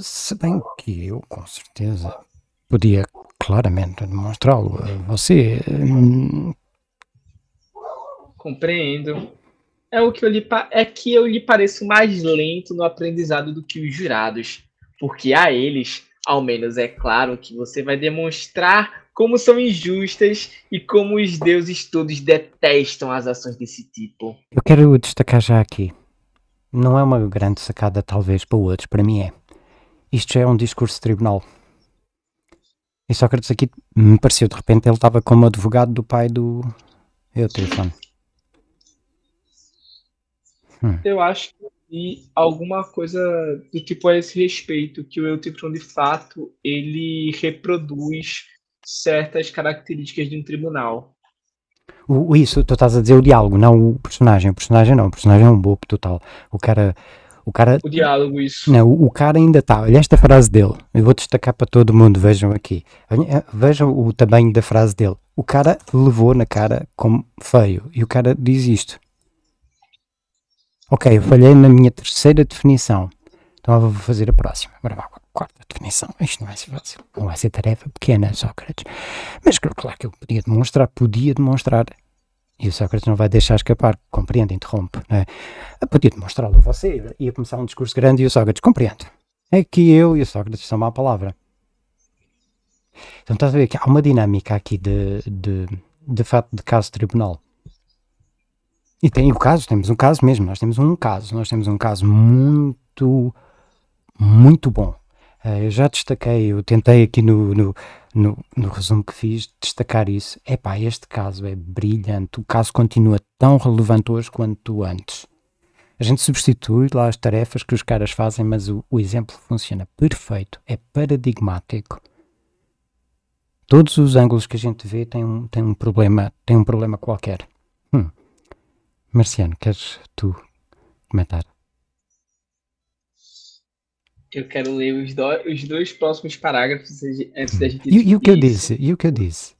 Se bem que eu, com certeza, podia claramente demonstrá-lo a você. Hum. Compreendo. É o que eu lhe é que eu lhe pareço mais lento no aprendizado do que os jurados, porque a eles, ao menos é claro que você vai demonstrar como são injustas e como os deuses todos detestam as ações desse tipo. Eu quero destacar já aqui. Não é uma grande sacada, talvez, para outros, para mim é. Isto já é um discurso tribunal. E Sócrates aqui me pareceu, de repente, ele estava como advogado do pai do Eutrifon. Hum. Eu acho que alguma coisa do tipo a esse respeito, que o Eutrifon, de fato, ele reproduz certas características de um tribunal. O, isso, tu estás a dizer o diálogo, não o personagem. O personagem não, o personagem é um bobo total. O cara. O, cara, o diálogo, isso. Não, o, cara ainda está. Olha esta frase dele. Eu vou destacar para todo mundo. Vejam aqui. Eh, vejam o tamanho da frase dele. O cara levou na cara como feio. E o cara diz isto. Ok, eu falhei na minha terceira definição. Então vou fazer a próxima. Agora vá quarta definição. Isto não vai ser fácil. Não vai ser tarefa pequena, Sócrates. Mas claro que eu podia demonstrar, podia demonstrar. E o Sócrates não vai deixar escapar. Compreende, interrompe. Não é? Eu podia demonstrá-lo a você. Ia começar um discurso grande e o Sócrates compreende. É que eu e o Sócrates são má palavra. Então estás a ver que há uma dinâmica aqui de, de, de fato de caso tribunal. E tem o caso, temos um caso mesmo, nós temos um caso, nós temos um caso muito, muito bom. Uh, eu já destaquei, eu tentei aqui no, no, no, no resumo que fiz destacar isso. Epá, este caso é brilhante, o caso continua tão relevante hoje quanto antes. A gente substitui lá as tarefas que os caras fazem, mas o, o exemplo funciona perfeito, é paradigmático. Todos os ângulos que a gente vê têm um, têm um problema, têm um problema qualquer. Hum. Marciano, queres tu comentar? Eu quero ler os, do, os dois próximos parágrafos antes da gente. E, e o que eu disse? E o que eu disse?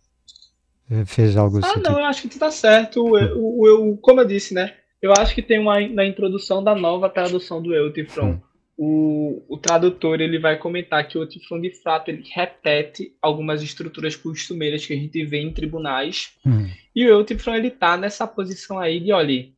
Fez algo Ah, não, eu acho que tu tá certo. Eu, eu, como eu disse, né? Eu acho que tem uma na introdução da nova tradução do Eutifron. Hum. O, o tradutor ele vai comentar que o Eutifron de fato ele repete algumas estruturas costumeiras que a gente vê em tribunais. Hum. E o Eutifron ele tá nessa posição aí de, olha,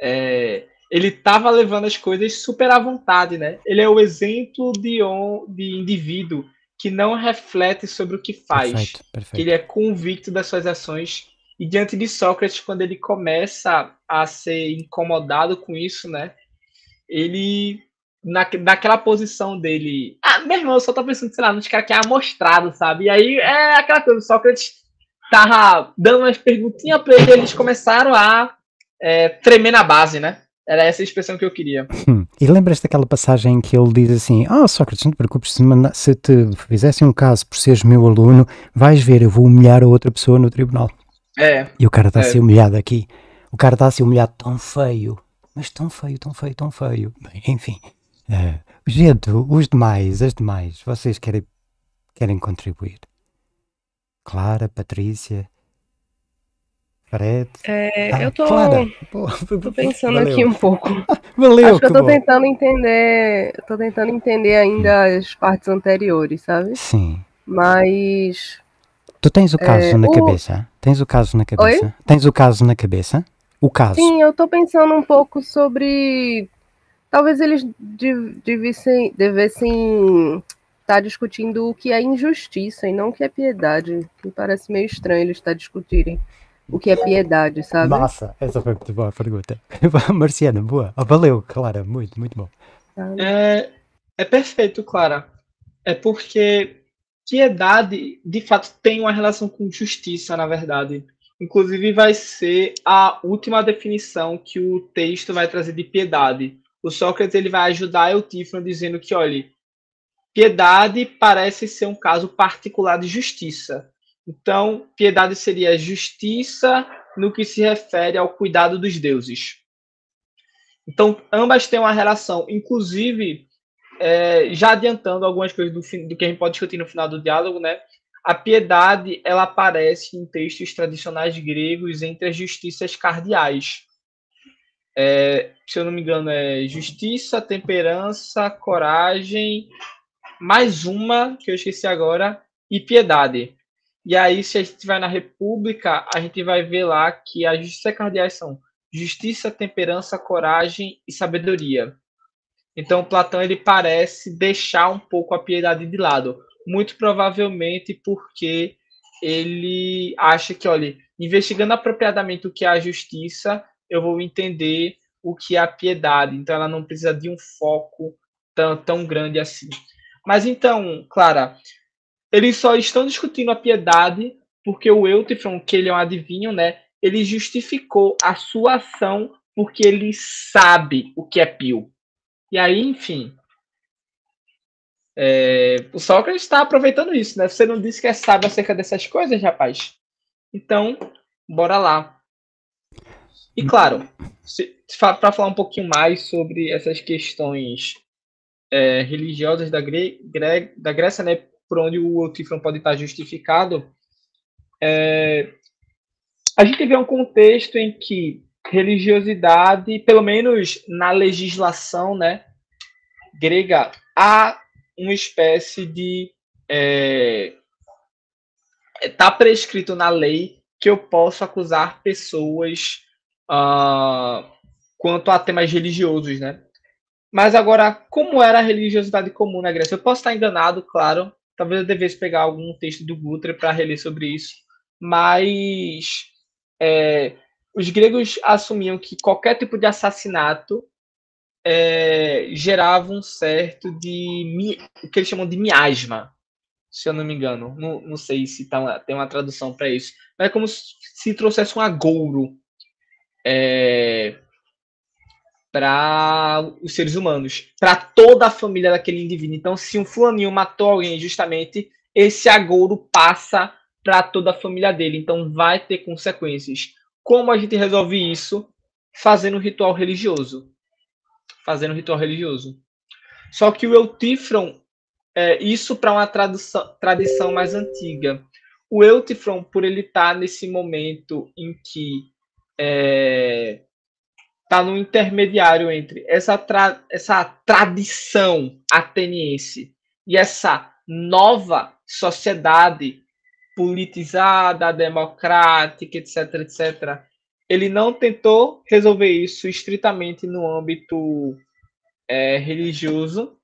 é, ele estava levando as coisas super à vontade, né? Ele é o exemplo de, on, de indivíduo que não reflete sobre o que faz, perfeito, perfeito. que ele é convicto das suas ações. E diante de Sócrates, quando ele começa a ser incomodado com isso, né? Ele, na, naquela posição dele, ah, meu irmão, eu só tô pensando, sei lá, nos caras que é amostrado, sabe? E aí é aquela coisa, Sócrates tava dando umas perguntinhas para ele, eles começaram a é, tremer na base, né? Era essa a expressão que eu queria. Hum. E lembras daquela passagem que ele diz assim: Ah, oh, Sócrates, não te preocupes, se, se te fizessem um caso por seres meu aluno, vais ver, eu vou humilhar a outra pessoa no tribunal. É. E o cara está é. a ser humilhado aqui. O cara está a ser humilhado tão feio, mas tão feio, tão feio, tão feio. Bem, enfim. Uh, gente, os demais, as demais, vocês querem, querem contribuir? Clara, Patrícia, Fred. É, ah, eu tô, tô pensando Valeu. aqui um pouco. Valeu, Acho que eu tô bom. tentando entender. Tô tentando entender ainda hum. as partes anteriores, sabe? Sim. Mas. Tu tens o caso é, na o... cabeça? Tens o caso na cabeça? Oi? Tens o caso na cabeça? O caso. Sim, eu tô pensando um pouco sobre. Talvez eles devessem, devessem estar discutindo o que é injustiça e não o que é piedade. Me parece meio estranho eles estar discutirem o que é piedade, sabe? Massa, essa foi muito boa a pergunta. Marciana, boa. Oh, valeu, Clara, muito, muito bom. É, é perfeito, Clara. É porque piedade, de fato, tem uma relação com justiça, na verdade. Inclusive, vai ser a última definição que o texto vai trazer de piedade. O Sócrates ele vai ajudar Eutífano dizendo que, olha, piedade parece ser um caso particular de justiça. Então, piedade seria justiça no que se refere ao cuidado dos deuses. Então, ambas têm uma relação. Inclusive, é, já adiantando algumas coisas do, do que a gente pode discutir no final do diálogo, né? A piedade ela aparece em textos tradicionais gregos entre as justiças cardeais. É, se eu não me engano, é justiça, temperança, coragem, mais uma que eu esqueci agora, e piedade. E aí, se a gente vai na República, a gente vai ver lá que as justiças cardeais são justiça, temperança, coragem e sabedoria. Então, Platão ele parece deixar um pouco a piedade de lado muito provavelmente porque ele acha que, olha, investigando apropriadamente o que é a justiça, eu vou entender o que é a piedade. Então, ela não precisa de um foco tão, tão grande assim. Mas então, Clara, eles só estão discutindo a piedade porque o Eutifron, que ele é um adivinho, né? Ele justificou a sua ação porque ele sabe o que é pio. E aí, enfim, é, o Sócrates está aproveitando isso, né? Você não disse que é sábio acerca dessas coisas, rapaz? Então, bora lá. E claro, para falar um pouquinho mais sobre essas questões é, religiosas da, Gre Gre da Grécia, né, por onde o Tifron pode estar justificado, é, a gente vê um contexto em que religiosidade, pelo menos na legislação né, grega, há uma espécie de. É, tá prescrito na lei que eu posso acusar pessoas uh, quanto a temas religiosos, né? Mas agora, como era a religiosidade comum na Grécia? Eu posso estar enganado, claro. Talvez eu devesse pegar algum texto do Guthrie para reler sobre isso. Mas é, os gregos assumiam que qualquer tipo de assassinato é, gerava um certo de o que eles chamam de miasma, se eu não me engano. Não, não sei se tá, tem uma tradução para isso. Mas é como se trouxesse um agouro é, para os seres humanos, para toda a família daquele indivíduo. Então, se um fulaninho matou alguém justamente, esse agouro passa para toda a família dele. Então, vai ter consequências. Como a gente resolve isso? Fazendo um ritual religioso fazendo ritual religioso. Só que o Eutifron, é, isso para uma tradução, tradição mais antiga. O Eutifron, por ele estar tá nesse momento em que é, tá no intermediário entre essa, tra essa tradição ateniense e essa nova sociedade politizada, democrática, etc, etc, ele não tentou resolver isso estritamente no âmbito é, religioso,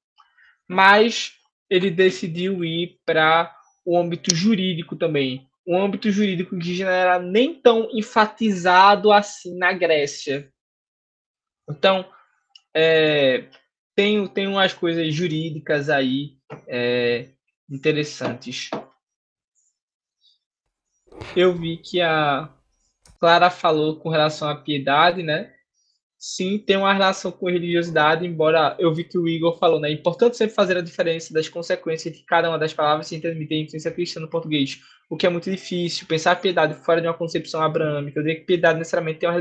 mas ele decidiu ir para o âmbito jurídico também. Um âmbito jurídico que já era nem tão enfatizado assim na Grécia. Então, é, tem, tem umas coisas jurídicas aí é, interessantes. Eu vi que a Clara falou com relação à piedade, né? Sim, tem uma relação com religiosidade, embora eu vi que o Igor falou, né? É importante sempre fazer a diferença das consequências de cada uma das palavras sem transmitir a influência cristã no português, o que é muito difícil. Pensar piedade fora de uma concepção abraâmica, eu diria que piedade necessariamente tem uma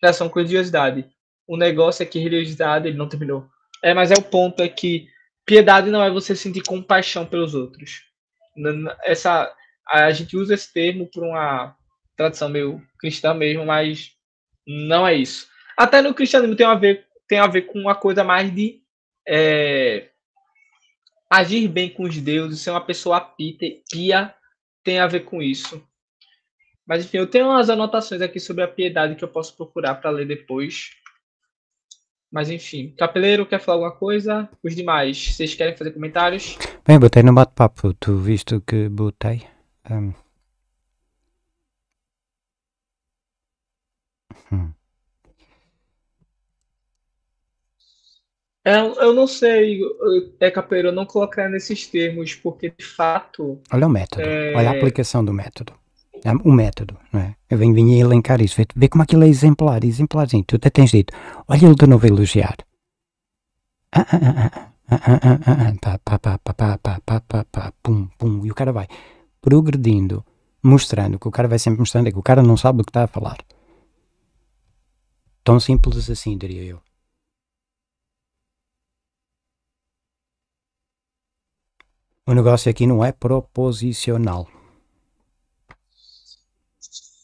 relação com religiosidade. O negócio é que religiosidade, ele não terminou. É, mas é o ponto, é que piedade não é você sentir compaixão pelos outros. Essa, a gente usa esse termo por uma tradição meio cristã mesmo, mas não é isso. Até no cristianismo tem a ver, tem a ver com uma coisa mais de é, agir bem com os deuses, ser uma pessoa pia, tem a ver com isso. Mas enfim, eu tenho umas anotações aqui sobre a piedade que eu posso procurar para ler depois. Mas enfim, Capeleiro quer falar alguma coisa? Os demais, vocês querem fazer comentários? Bem, botei no bate-papo, tu visto que botei. Um, Hum. Eu, eu não sei, é capoeira, eu não colocar nesses termos, porque de fato. Olha o método, é... olha a aplicação do método. É, o método, não é? Eu venho, venho a elencar isso, vê, como aquilo é exemplar, exemplarzinho. Tu até tens dito, olha ele de novo elogiar. Pum, pum, e o cara vai progredindo, mostrando, que o cara vai sempre mostrando, é que o cara não sabe do que está a falar. Tão simples assim, diria eu. O negócio aqui não é proposicional.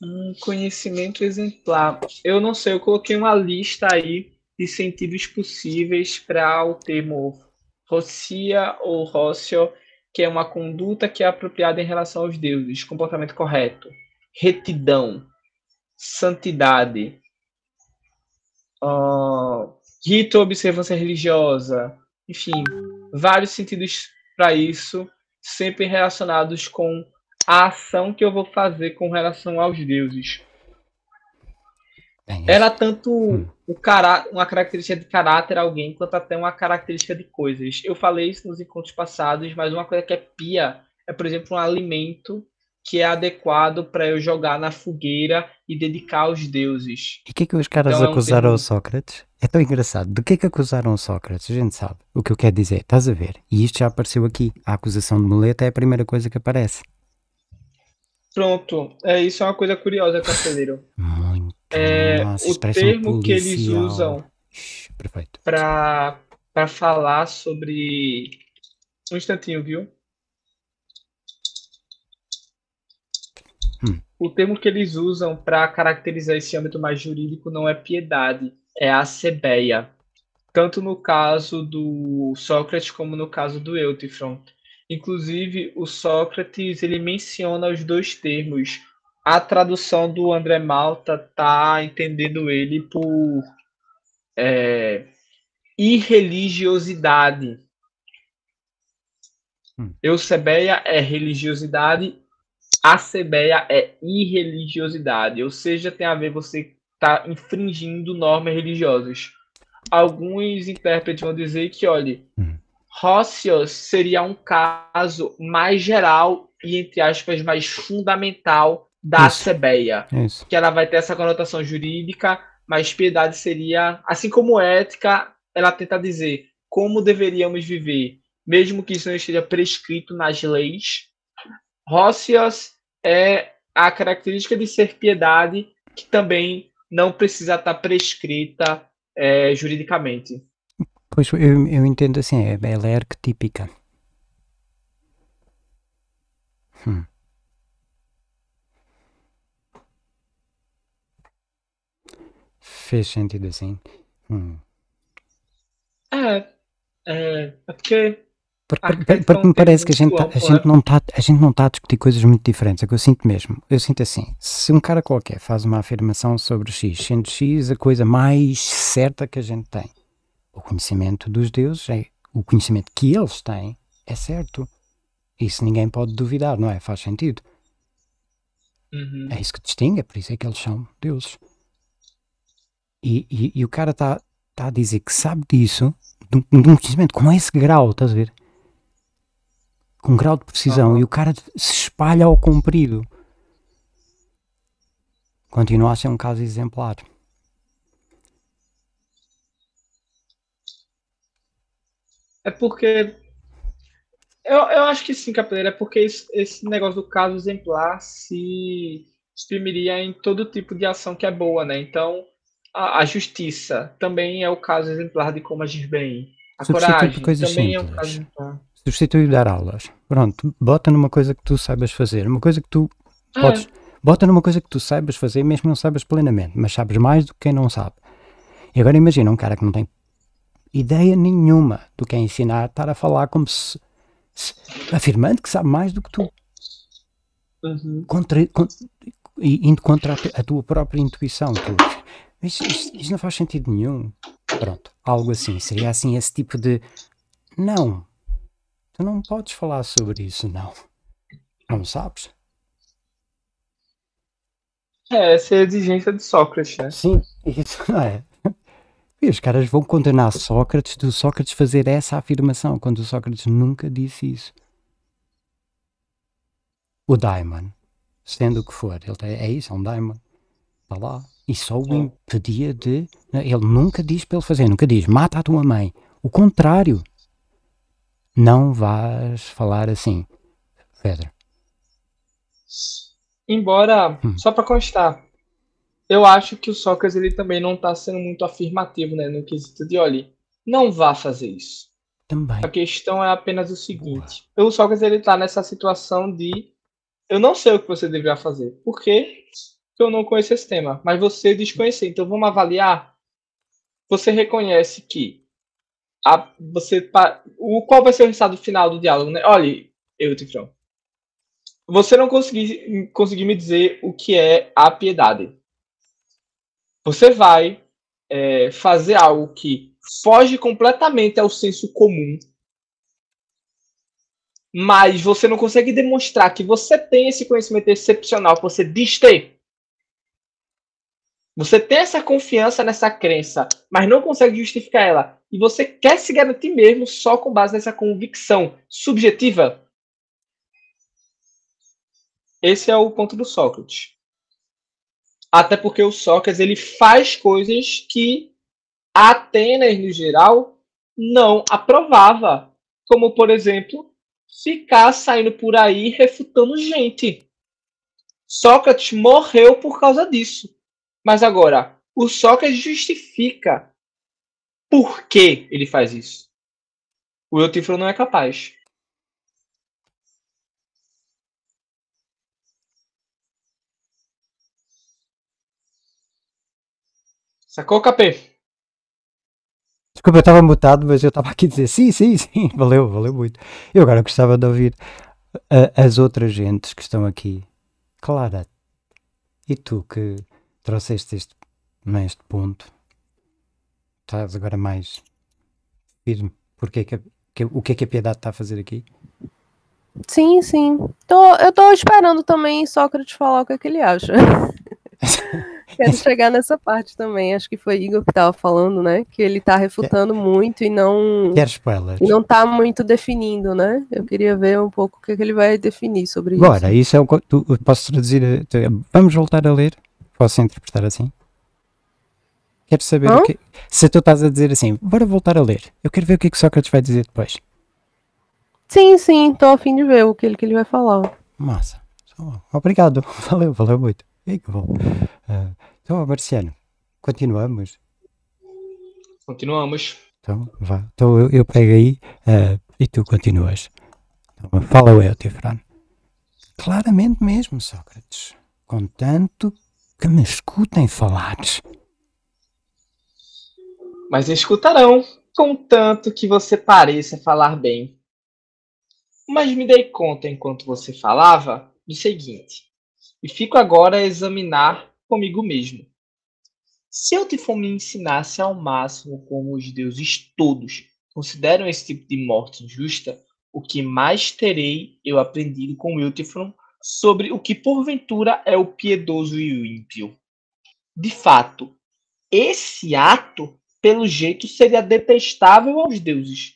Um conhecimento exemplar. Eu não sei, eu coloquei uma lista aí de sentidos possíveis para o termo rocia ou rócio, que é uma conduta que é apropriada em relação aos deuses, comportamento correto, retidão, santidade, uh, rito ou observância religiosa, enfim, vários sentidos para isso, sempre relacionados com a ação que eu vou fazer com relação aos deuses. É Era tanto hum. o cará uma característica de caráter alguém, quanto até uma característica de coisas. Eu falei isso nos encontros passados, mas uma coisa que é pia é, por exemplo, um alimento que é adequado para eu jogar na fogueira e dedicar aos deuses. E o que é que os caras então, acusaram é um. Sócrates? É tão engraçado. Do que é que acusaram Sócrates? A gente sabe o que eu quero dizer. Estás a ver? E isto já apareceu aqui. A acusação de muleta é a primeira coisa que aparece. Pronto. É, isso é uma coisa curiosa, Casteleiro. Muito. É, Nossa, o termo que eles usam para falar sobre. Um instantinho, viu? Hum. O termo que eles usam para caracterizar esse âmbito mais jurídico não é piedade, é acebeia. Tanto no caso do Sócrates como no caso do Eutifron. Inclusive, o Sócrates ele menciona os dois termos. A tradução do André Malta tá entendendo ele por é, irreligiosidade. Hum. Eusebeia é religiosidade a sebeia é irreligiosidade, ou seja, tem a ver você tá infringindo normas religiosas. Alguns intérpretes vão dizer que, olha, hum. Rócios seria um caso mais geral e, entre aspas, mais fundamental da Isso. sebeia. Isso. Que ela vai ter essa conotação jurídica, mas piedade seria, assim como ética, ela tenta dizer como deveríamos viver, mesmo que isso não esteja prescrito nas leis, Rócios é a característica de ser piedade que também não precisa estar prescrita é, juridicamente. Pois eu, eu entendo assim, é, ela é arquetípica. Hum. Fez sentido assim. Hum. É, é, é porque porque, porque, porque me parece que a gente, tá, a, gente não está a gente não está a discutir coisas muito diferentes. É que eu sinto mesmo. Eu sinto assim: se um cara qualquer faz uma afirmação sobre X, sendo X a coisa mais certa que a gente tem, o conhecimento dos deuses é o conhecimento que eles têm é certo. Isso ninguém pode duvidar, não é? Faz sentido. Uhum. É isso que distingue, é por isso é que eles são deuses. E, e, e o cara está tá a dizer que sabe disso, de um, de um conhecimento com esse grau, estás a ver? com um grau de precisão, e o cara se espalha ao comprido. Continua a ser um caso exemplar. É porque. Eu, eu acho que sim, Capeleira, é porque esse, esse negócio do caso exemplar se exprimiria em todo tipo de ação que é boa, né? Então, a, a justiça também é o caso exemplar de como agir bem. A coragem também simples. é um caso exemplar substituir dar aulas. Pronto, bota numa coisa que tu saibas fazer, uma coisa que tu ah. podes. Bota numa coisa que tu saibas fazer, mesmo que não saibas plenamente, mas sabes mais do que quem não sabe. E agora imagina um cara que não tem ideia nenhuma do que é ensinar, estar a falar como se, se afirmando que sabe mais do que tu. Uhum. Contra, contra, indo contra a, tua própria intuição. Tu. Isto, isto, isto não faz sentido nenhum. Pronto, algo assim. Seria assim esse tipo de. Não, Tu não podes falar sobre isso, não. Não sabes? É, essa é a exigência de Sócrates, né? Sim, isso não é. E os caras vão condenar Sócrates do Sócrates fazer essa afirmação, quando o Sócrates nunca disse isso. O Daimon, sendo o que for, ele é, é isso, é um Daimon. Está lá. E só o impedia de. Ele nunca diz para ele fazer, nunca diz mata a tua mãe. O contrário. Não vais falar assim, Pedro. Embora, hum. só para constar, eu acho que o Sócrates ele também não está sendo muito afirmativo, né, no quesito de, olha, não vá fazer isso. Também. A questão é apenas o seguinte: o Sócrates ele está nessa situação de eu não sei o que você deveria fazer. Por quê? Porque eu não conheço esse tema, mas você desconhece. Então vamos avaliar. Você reconhece que a, você o qual vai ser o resultado final do diálogo, né? Olha, eu, Tifrão. Você não conseguiu conseguir me dizer o que é a piedade. Você vai é, fazer algo que foge completamente ao senso comum, mas você não consegue demonstrar que você tem esse conhecimento excepcional que você diz ter. Você tem essa confiança nessa crença, mas não consegue justificar ela. E você quer se garantir mesmo só com base nessa convicção subjetiva. Esse é o ponto do Sócrates. Até porque o Sócrates ele faz coisas que Atenas, no geral, não aprovava. Como, por exemplo, ficar saindo por aí refutando gente. Sócrates morreu por causa disso. Mas agora, o Sócrates justifica por que ele faz isso. O Eutífero não é capaz. Sacou, Capê? Desculpa, eu estava mutado, mas eu estava aqui a dizer sim, sim, sim, valeu, valeu muito. Eu agora gostava de ouvir uh, as outras gentes que estão aqui. Clara, e tu que trouxeste este, neste ponto, estás agora mais firme. Porque que, que, o que é que a Piedade está a fazer aqui? Sim, sim. Tô, eu estou esperando também Sócrates falar o que, é que ele acha. Quero chegar nessa parte também. Acho que foi Igor que estava falando, né? Que ele está refutando muito e não. Quer spoiler? E não está muito definindo, né? Eu queria ver um pouco o que, é que ele vai definir sobre Bora, isso. Bora, isso é o. Tu, posso traduzir. Vamos voltar a ler? Posso interpretar assim? Quero saber o que. Se tu estás a dizer assim, bora voltar a ler. Eu quero ver o que, é que Sócrates vai dizer depois. Sim, sim, estou a fim de ver o que ele, que ele vai falar. Massa. Obrigado. Valeu, valeu muito. Que bom. Uh, então, Marciano, continuamos. Continuamos. Então, vá. Então eu, eu pego aí uh, e tu continuas. Então, fala eu, Tifrano. Claramente mesmo, Sócrates. Contanto que me escutem falar. Mas escutarão, contanto que você pareça falar bem. Mas me dei conta enquanto você falava do seguinte e fico agora a examinar comigo mesmo. Se eu te for me ensinasse ao máximo como os deuses todos consideram esse tipo de morte injusta, o que mais terei eu aprendido com Wiltifron sobre o que porventura é o piedoso e o ímpio. De fato, esse ato, pelo jeito, seria detestável aos deuses.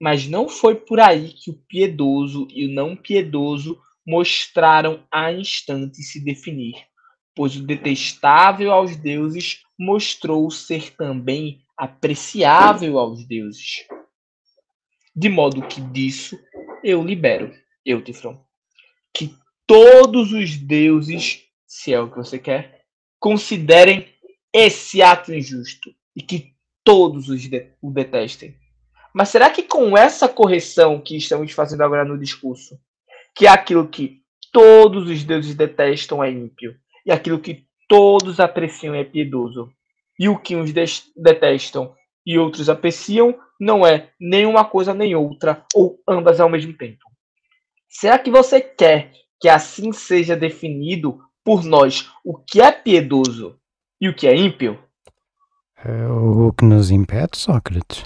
Mas não foi por aí que o piedoso e o não piedoso mostraram a instante se definir, pois o detestável aos deuses mostrou ser também apreciável aos deuses. De modo que disso eu libero, Eutifron, que todos os deuses, se é o que você quer, considerem esse ato injusto e que todos os de o detestem. Mas será que com essa correção que estamos fazendo agora no discurso, que é aquilo que todos os deuses detestam é ímpio, e aquilo que todos apreciam é piedoso. E o que uns detestam e outros apreciam não é nem uma coisa nem outra, ou ambas ao mesmo tempo. Será que você quer que assim seja definido por nós o que é piedoso e o que é ímpio? É o que nos impede, Sócrates.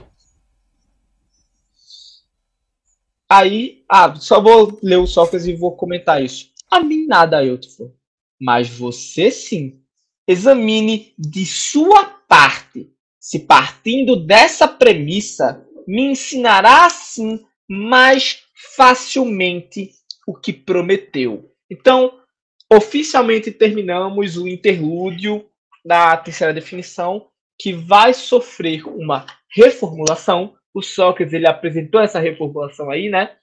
Aí, ah, só vou ler o Sócrates e vou comentar isso. A mim nada, Eutfo. Mas você sim. Examine de sua parte se partindo dessa premissa me ensinará assim mais facilmente o que prometeu. Então, oficialmente terminamos o interlúdio da terceira definição, que vai sofrer uma reformulação o Sócrates ele apresentou essa reformulação aí, né?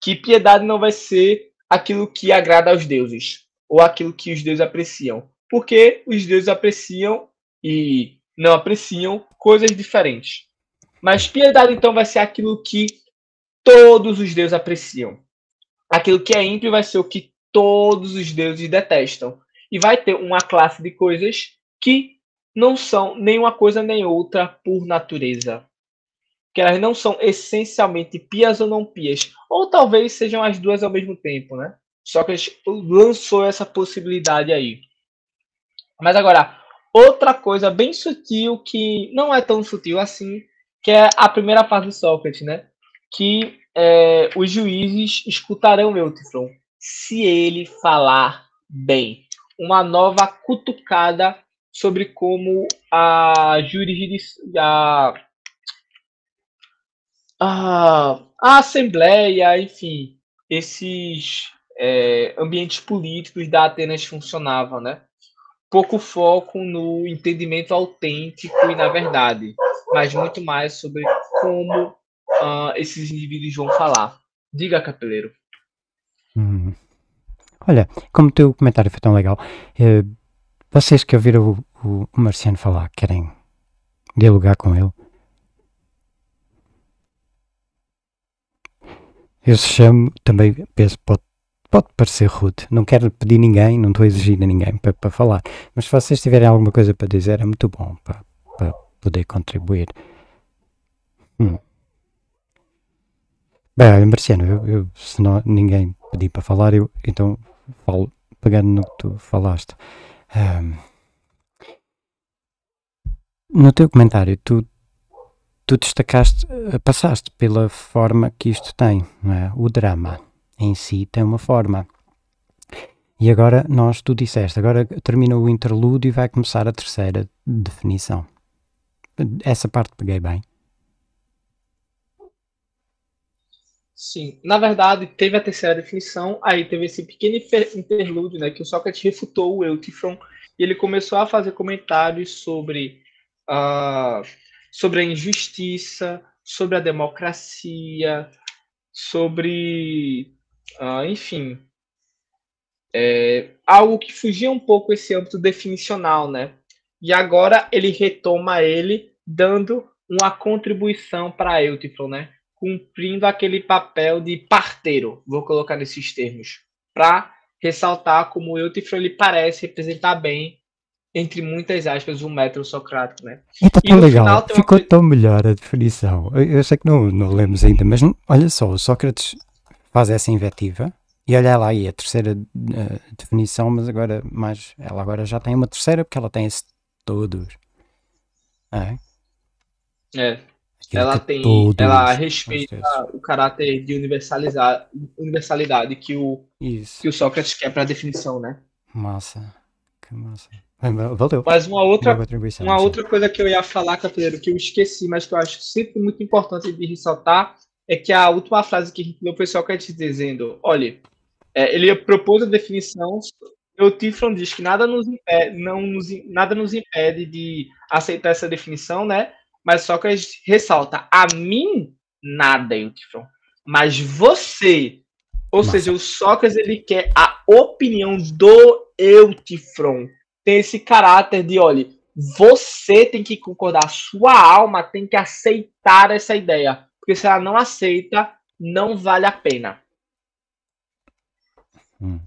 Que piedade não vai ser aquilo que agrada aos deuses, ou aquilo que os deuses apreciam. Porque os deuses apreciam e não apreciam coisas diferentes. Mas piedade, então, vai ser aquilo que todos os deuses apreciam. Aquilo que é ímpio vai ser o que todos os deuses detestam. E vai ter uma classe de coisas que não são nem uma coisa nem outra por natureza. Que elas não são essencialmente pias ou não pias. Ou talvez sejam as duas ao mesmo tempo, né? Só que lançou essa possibilidade aí. Mas agora, outra coisa bem sutil que não é tão sutil assim, que é a primeira fase do Sócrates, né? Que é, os juízes escutarão Eutifron se ele falar bem. Uma nova cutucada sobre como a jurisdição, a, a Assembleia, enfim, esses é, ambientes políticos da Atenas funcionavam, né? Pouco foco no entendimento autêntico e na verdade, mas muito mais sobre como uh, esses indivíduos vão falar. Diga, capeleiro. Hum. Olha, como o teu comentário foi tão legal, eh, vocês que ouviram o, o, o Marciano falar, querem dialogar com ele? Eu chamo, também penso, pode pode parecer rude. Não quero pedir ninguém, não estou a exigir a ninguém para, para falar. Mas se vocês tiverem alguma coisa para dizer, é muito bom para, para poder contribuir. Hum. Bem, Marciano, eu, eu, se não, ninguém pedir para falar, eu então falo pegando no que tu falaste. Um, no teu comentário, tu, tu destacaste, eh, passaste pela forma que isto tem, não é? O drama em si tem uma forma. E agora nós, tu disseste, agora termina o interlúdio e vai começar a terceira definição. Essa parte peguei bem. Sim, na verdade teve a terceira definição, aí teve esse pequeno interlúdio, né, que o Sócrates refutou o Eutifron e ele começou a fazer comentários sobre, uh, sobre a injustiça, sobre a democracia, sobre Uh, enfim, é, algo que fugia um pouco esse âmbito definicional, né? E agora ele retoma ele dando uma contribuição para Eutifron, né? Cumprindo aquele papel de parteiro, vou colocar nesses termos, para ressaltar como Eutifron ele parece representar bem, entre muitas aspas, o método socrático, né? Tá tão legal, ficou tão melhor a definição. Eu, eu sei que não, não lemos ainda, mas olha só, o Sócrates faz essa invetiva. E olha lá aí a terceira uh, definição, mas agora mais, ela agora já tem uma terceira porque ela tem esse todos. É. é. ela tem, todos, ela respeita o caráter de universalizar, universalidade que o, Isso. que o Sócrates quer para a definição, né? Massa, que massa. Valeu. Mas uma outra, uma outra coisa que eu ia falar, Capeleiro, que eu esqueci, mas que eu acho sempre muito importante de ressaltar, é que a última frase que a gente leu foi Sócrates dizendo: olha, é, ele propôs a definição. O Tifron diz que nada nos impede, não nos, nada nos impede de aceitar essa definição, né? Mas Sócrates ressalta: a mim, nada, Eutifron. Mas você, ou Nossa. seja, o Sócrates ele quer a opinião do Eutifron. Tem esse caráter de, olha, você tem que concordar, sua alma tem que aceitar essa ideia. Porque se ela não aceita, não vale a pena. Hum.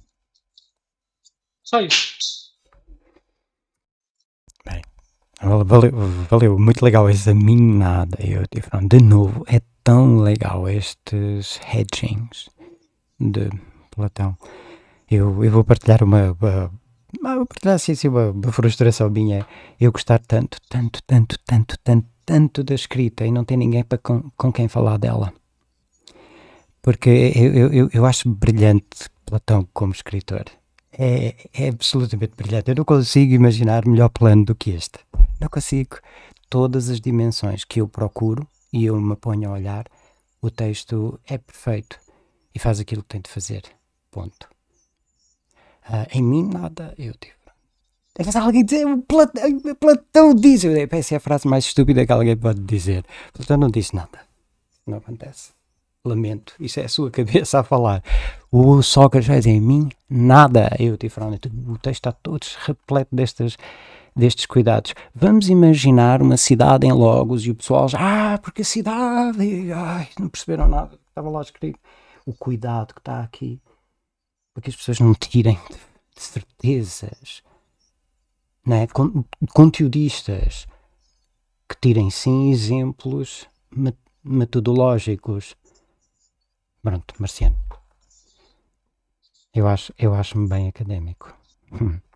Só isso. Bem, valeu, valeu, muito legal examinada. Eu de novo, é tão legal estes hedgings de Platão. Eu, eu vou partilhar uma, uma vou partilhar assim, assim uma, uma frustração minha. Eu gostar tanto, tanto, tanto, tanto, tanto tanto da escrita e não tem ninguém para com, com quem falar dela. Porque eu, eu, eu acho brilhante Platão como escritor. É, é absolutamente brilhante. Eu não consigo imaginar melhor plano do que este. Não consigo. Todas as dimensões que eu procuro e eu me ponho a olhar, o texto é perfeito e faz aquilo que tem de fazer. Ponto. Uh, em mim, nada. Eu tive alguém dizer, Platão, Platão diz. Essa é a frase mais estúpida que alguém pode dizer. Platão não disse nada. Não acontece. Lamento. Isso é a sua cabeça a falar. O Sócrates vai dizer em mim nada. Eu, Tifrone, o texto está todo repleto destes cuidados. Vamos imaginar uma cidade em Logos e o pessoal já, ah, porque a cidade, ai, não perceberam nada, estava lá escrito. O cuidado que está aqui, para que as pessoas não tirem de certezas, Con conteudistas que tirem sim exemplos metodológicos. Pronto, Marciano. Eu acho, eu acho-me bem académico. Hum.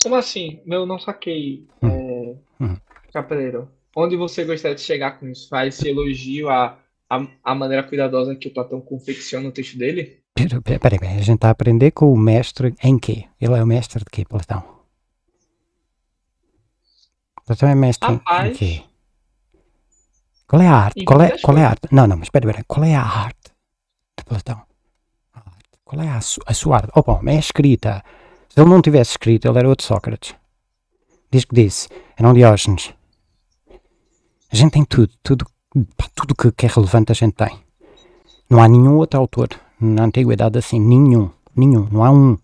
Como assim? Eu não saquei, hum. é, hum. Capeleiro. Onde você gostaria de chegar com isso? Faz esse elogio à, à, à maneira cuidadosa que o Platão confecciona o texto dele? Peraí, peraí, a gente está a aprender com o mestre em quê? Ele é o mestre de quê, Platão? Platão é mestre Rapaz. em quê? Qual é a arte? Qual é, qual é a arte? Não, não, mas espera, espera. Qual é a arte de Platão? Qual é a, su a sua arte? Oh, bom, é escrita. Se ele não tivesse escrito, ele era outro Sócrates. Diz que disse. Era um Diógenes. A gente tem tudo. Tudo, tudo que, que é relevante a gente tem. Não há nenhum outro autor na antiguidade assim, nenhum, nenhum, não há um.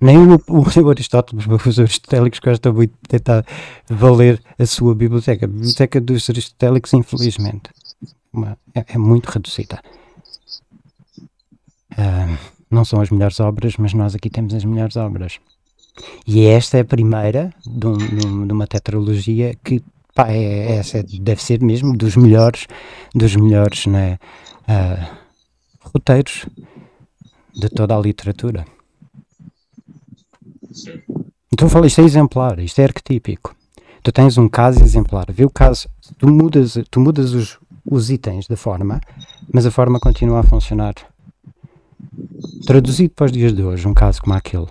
Nem o, o, Aristóteles, os aristotélicos gostam muito de tentar valer a sua biblioteca. A biblioteca dos aristotélicos, infelizmente, é, é, muito reduzida. Uh, não são as melhores obras, mas nós aqui temos as melhores obras. E esta é a primeira de, um, de uma tetralogia que pá, é, essa deve ser mesmo dos melhores, dos melhores, né? Uh, roteiros de toda a literatura. Então eu isto é exemplar, isto é arquetípico. Tu tens um caso exemplar. Vê o caso, tu mudas, tu mudas os, os itens da forma, mas a forma continua a funcionar. Traduzido para os dias de hoje, um caso como aquele,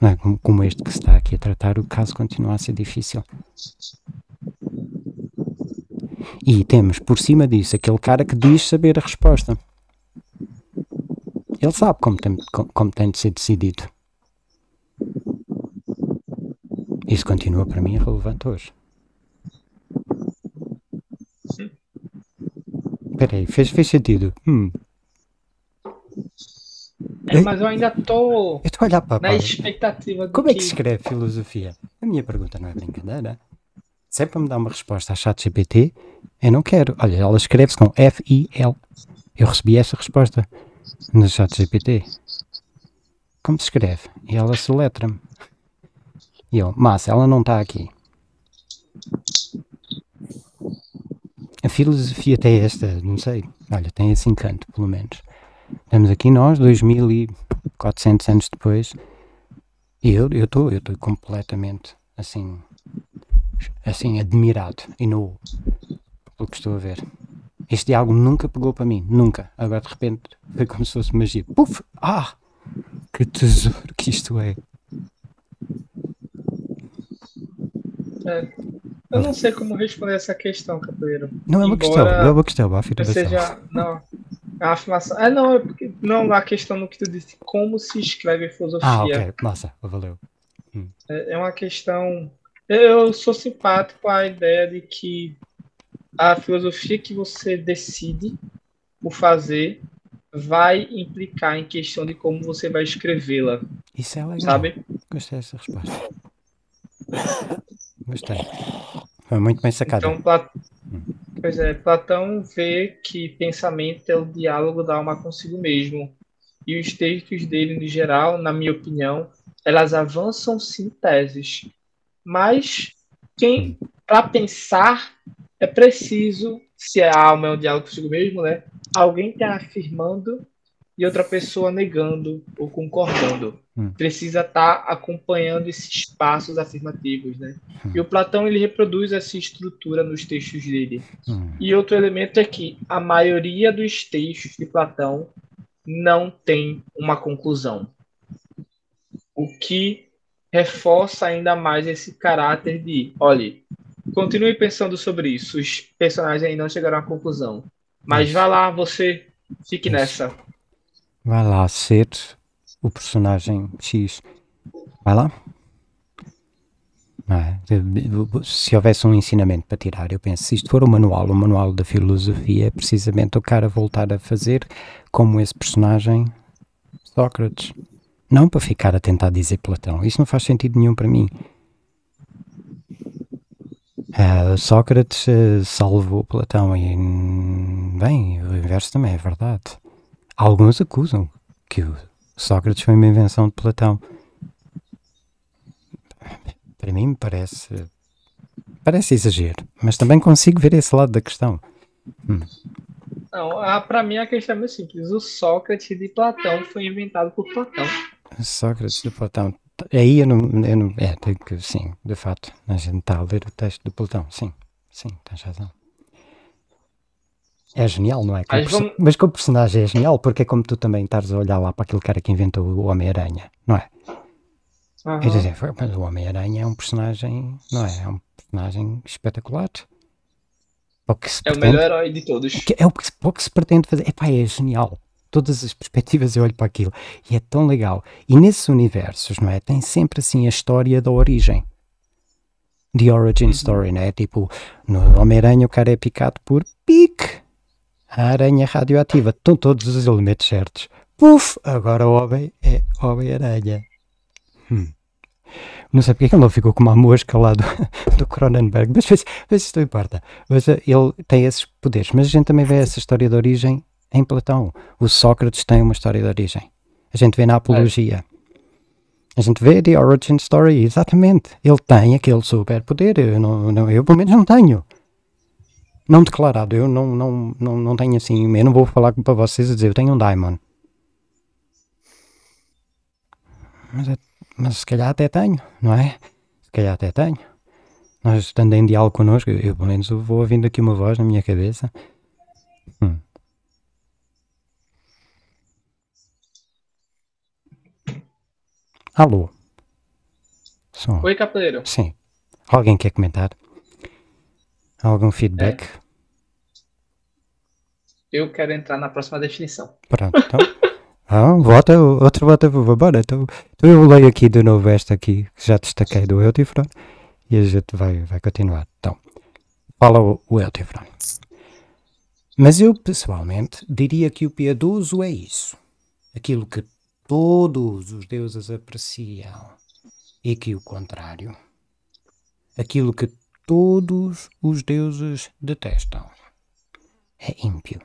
é? como este que se está aqui a tratar, o caso continua a ser difícil. E temos por cima disso aquele cara que diz saber a resposta. Ele sabe como tem, como, tem de ser decidido. Isso continua para mim relevante hoje. Espera aí, fez, fez sentido. Hum. É, mas eu ainda estou a na expectativa Como que... é que se escreve filosofia? A minha pergunta não é brincadeira. Se para me dar uma resposta à chat GPT, eu não quero. Olha, ela escreve-se com F-I-L. Eu recebi essa resposta no chat GPT. Como se escreve? E ela soletra-me. E eu, massa, ela não está aqui. A filosofia tem esta, não sei, olha, tem esse encanto, pelo menos. Estamos aqui nós, 2400 anos depois, e eu estou eu estou completamente assim, assim, admirado e nu pelo que estou a ver. Este diálogo nunca pegou para mim, nunca. Agora de repente foi como se fosse magia. Puf! Ah! Que tesouro que isto é! é. Eu não sei como responder essa questão, Capoeira. Não é uma Embora questão, não é uma questão, é afirmação. Seja, não, é uma afirmação. É, não, é porque, não, a questão no que tu disse, como se escreve filosofia. Ah, ok, massa, valeu. Hum. É, é uma questão. Eu sou simpático à ideia de que a filosofia que você decide por fazer vai implicar em questão de como você vai escrevê-la. Isso é legal. Sabe? Gostei dessa resposta. Gostei. Foi muito bem sacado. Então, Plat... Pois é, Platão vê que pensamento é o diálogo da alma consigo mesmo. E os textos dele, no geral, na minha opinião, elas avançam sim teses. Mas quem, para pensar, é preciso, se a alma é um diálogo consigo mesmo, né? Alguém está afirmando e outra pessoa negando ou concordando. Hum. Precisa estar tá acompanhando esses passos afirmativos, né? Hum. E o Platão ele reproduz essa estrutura nos textos dele. Hum. E outro elemento é que a maioria dos textos de Platão não tem uma conclusão. O que reforça ainda mais esse caráter de, olhe, Continue pensando sobre isso. Os personagens ainda não chegaram à conclusão. Mas isso. vá lá, você fique isso. nessa. Vai lá ser o personagem X. Vai lá. É? Se houvesse um ensinamento para tirar, eu penso, se isto for o um manual, o um manual da filosofia, é precisamente o cara voltar a fazer como esse personagem Sócrates. não para ficar a tentar dizer Platão. Isso não faz sentido nenhum para mim. Uh, Sócrates uh, salvou Platão e, bem, o inverso também é verdade. Alguns acusam que o Sócrates foi uma invenção de Platão. Para mim parece parece exagero, mas também consigo ver esse lado da questão. Hum. Não, para mim a questão é muito simples. O Sócrates de Platão foi inventado por Platão. Sócrates de Platão. Aí eu não, eu não. É, que, sim, de fato. A gente está a ler o texto de Platão. Sim, sim, tens razão. É genial, não é? Mas, vamos... Mas personagem é genial, porque é como tu também estás a olhar lá para aquele cara que inventou o Homem-Aranha, não é? Uhum. Dizer, mas o Homem-Aranha é um personagem, não é? É um personagem espetacular. É o, pretende, o melhor herói de todos. É o que, é o que se pretende fazer. Epá, é genial. Todas as perspectivas eu olho para aquilo e é tão legal. E nesses universos, não é? Tem sempre assim a história da origem. The origin uhum. story, não é? Tipo, no Homem-Aranha o cara é picado por pique. A aranha radioativa. Estão todos os elementos certos. Puf! Agora o homem é Homem-Aranha. Hum. Não sei porque é que ele não ficou com uma mosca lá do, do Cronenberg, mas, mas, mas isso não importa. Mas uh, ele tem esses poderes. Mas a gente também vê essa história de origem em Platão. O Sócrates tem uma história de origem. A gente vê na Apologia. A gente vê The Origin Story, exatamente. Ele tem aquele superpoder. Eu, não, não, eu, pelo menos, não tenho. Não declarado. Eu não, não, não, não tenho assim. Eu não vou falar para vocês a dizer eu tenho um Diamond. Mas é mas se calhar até tenho, não é? Se calhar até tenho. Nós estando em diálogo connosco, eu pelo menos vou ouvindo aqui uma voz na minha cabeça. Hum. Alô? Som. Oi, Capeleiro. Sim. Alguém quer comentar? Algum feedback? É. Eu quero entrar na próxima definição. Pronto, então. Ah, vota, outro vota por favor. Então, então eu leio aqui de novo esta aqui, que já destaquei do Eutifron, e a gente vai, vai continuar. Então, fala o, o Eutifron. Mas eu, pessoalmente, diria que o piedoso é isso. Aquilo que todos os deuses apreciam. E que o contrário. Aquilo que todos os deuses detestam. É ímpio.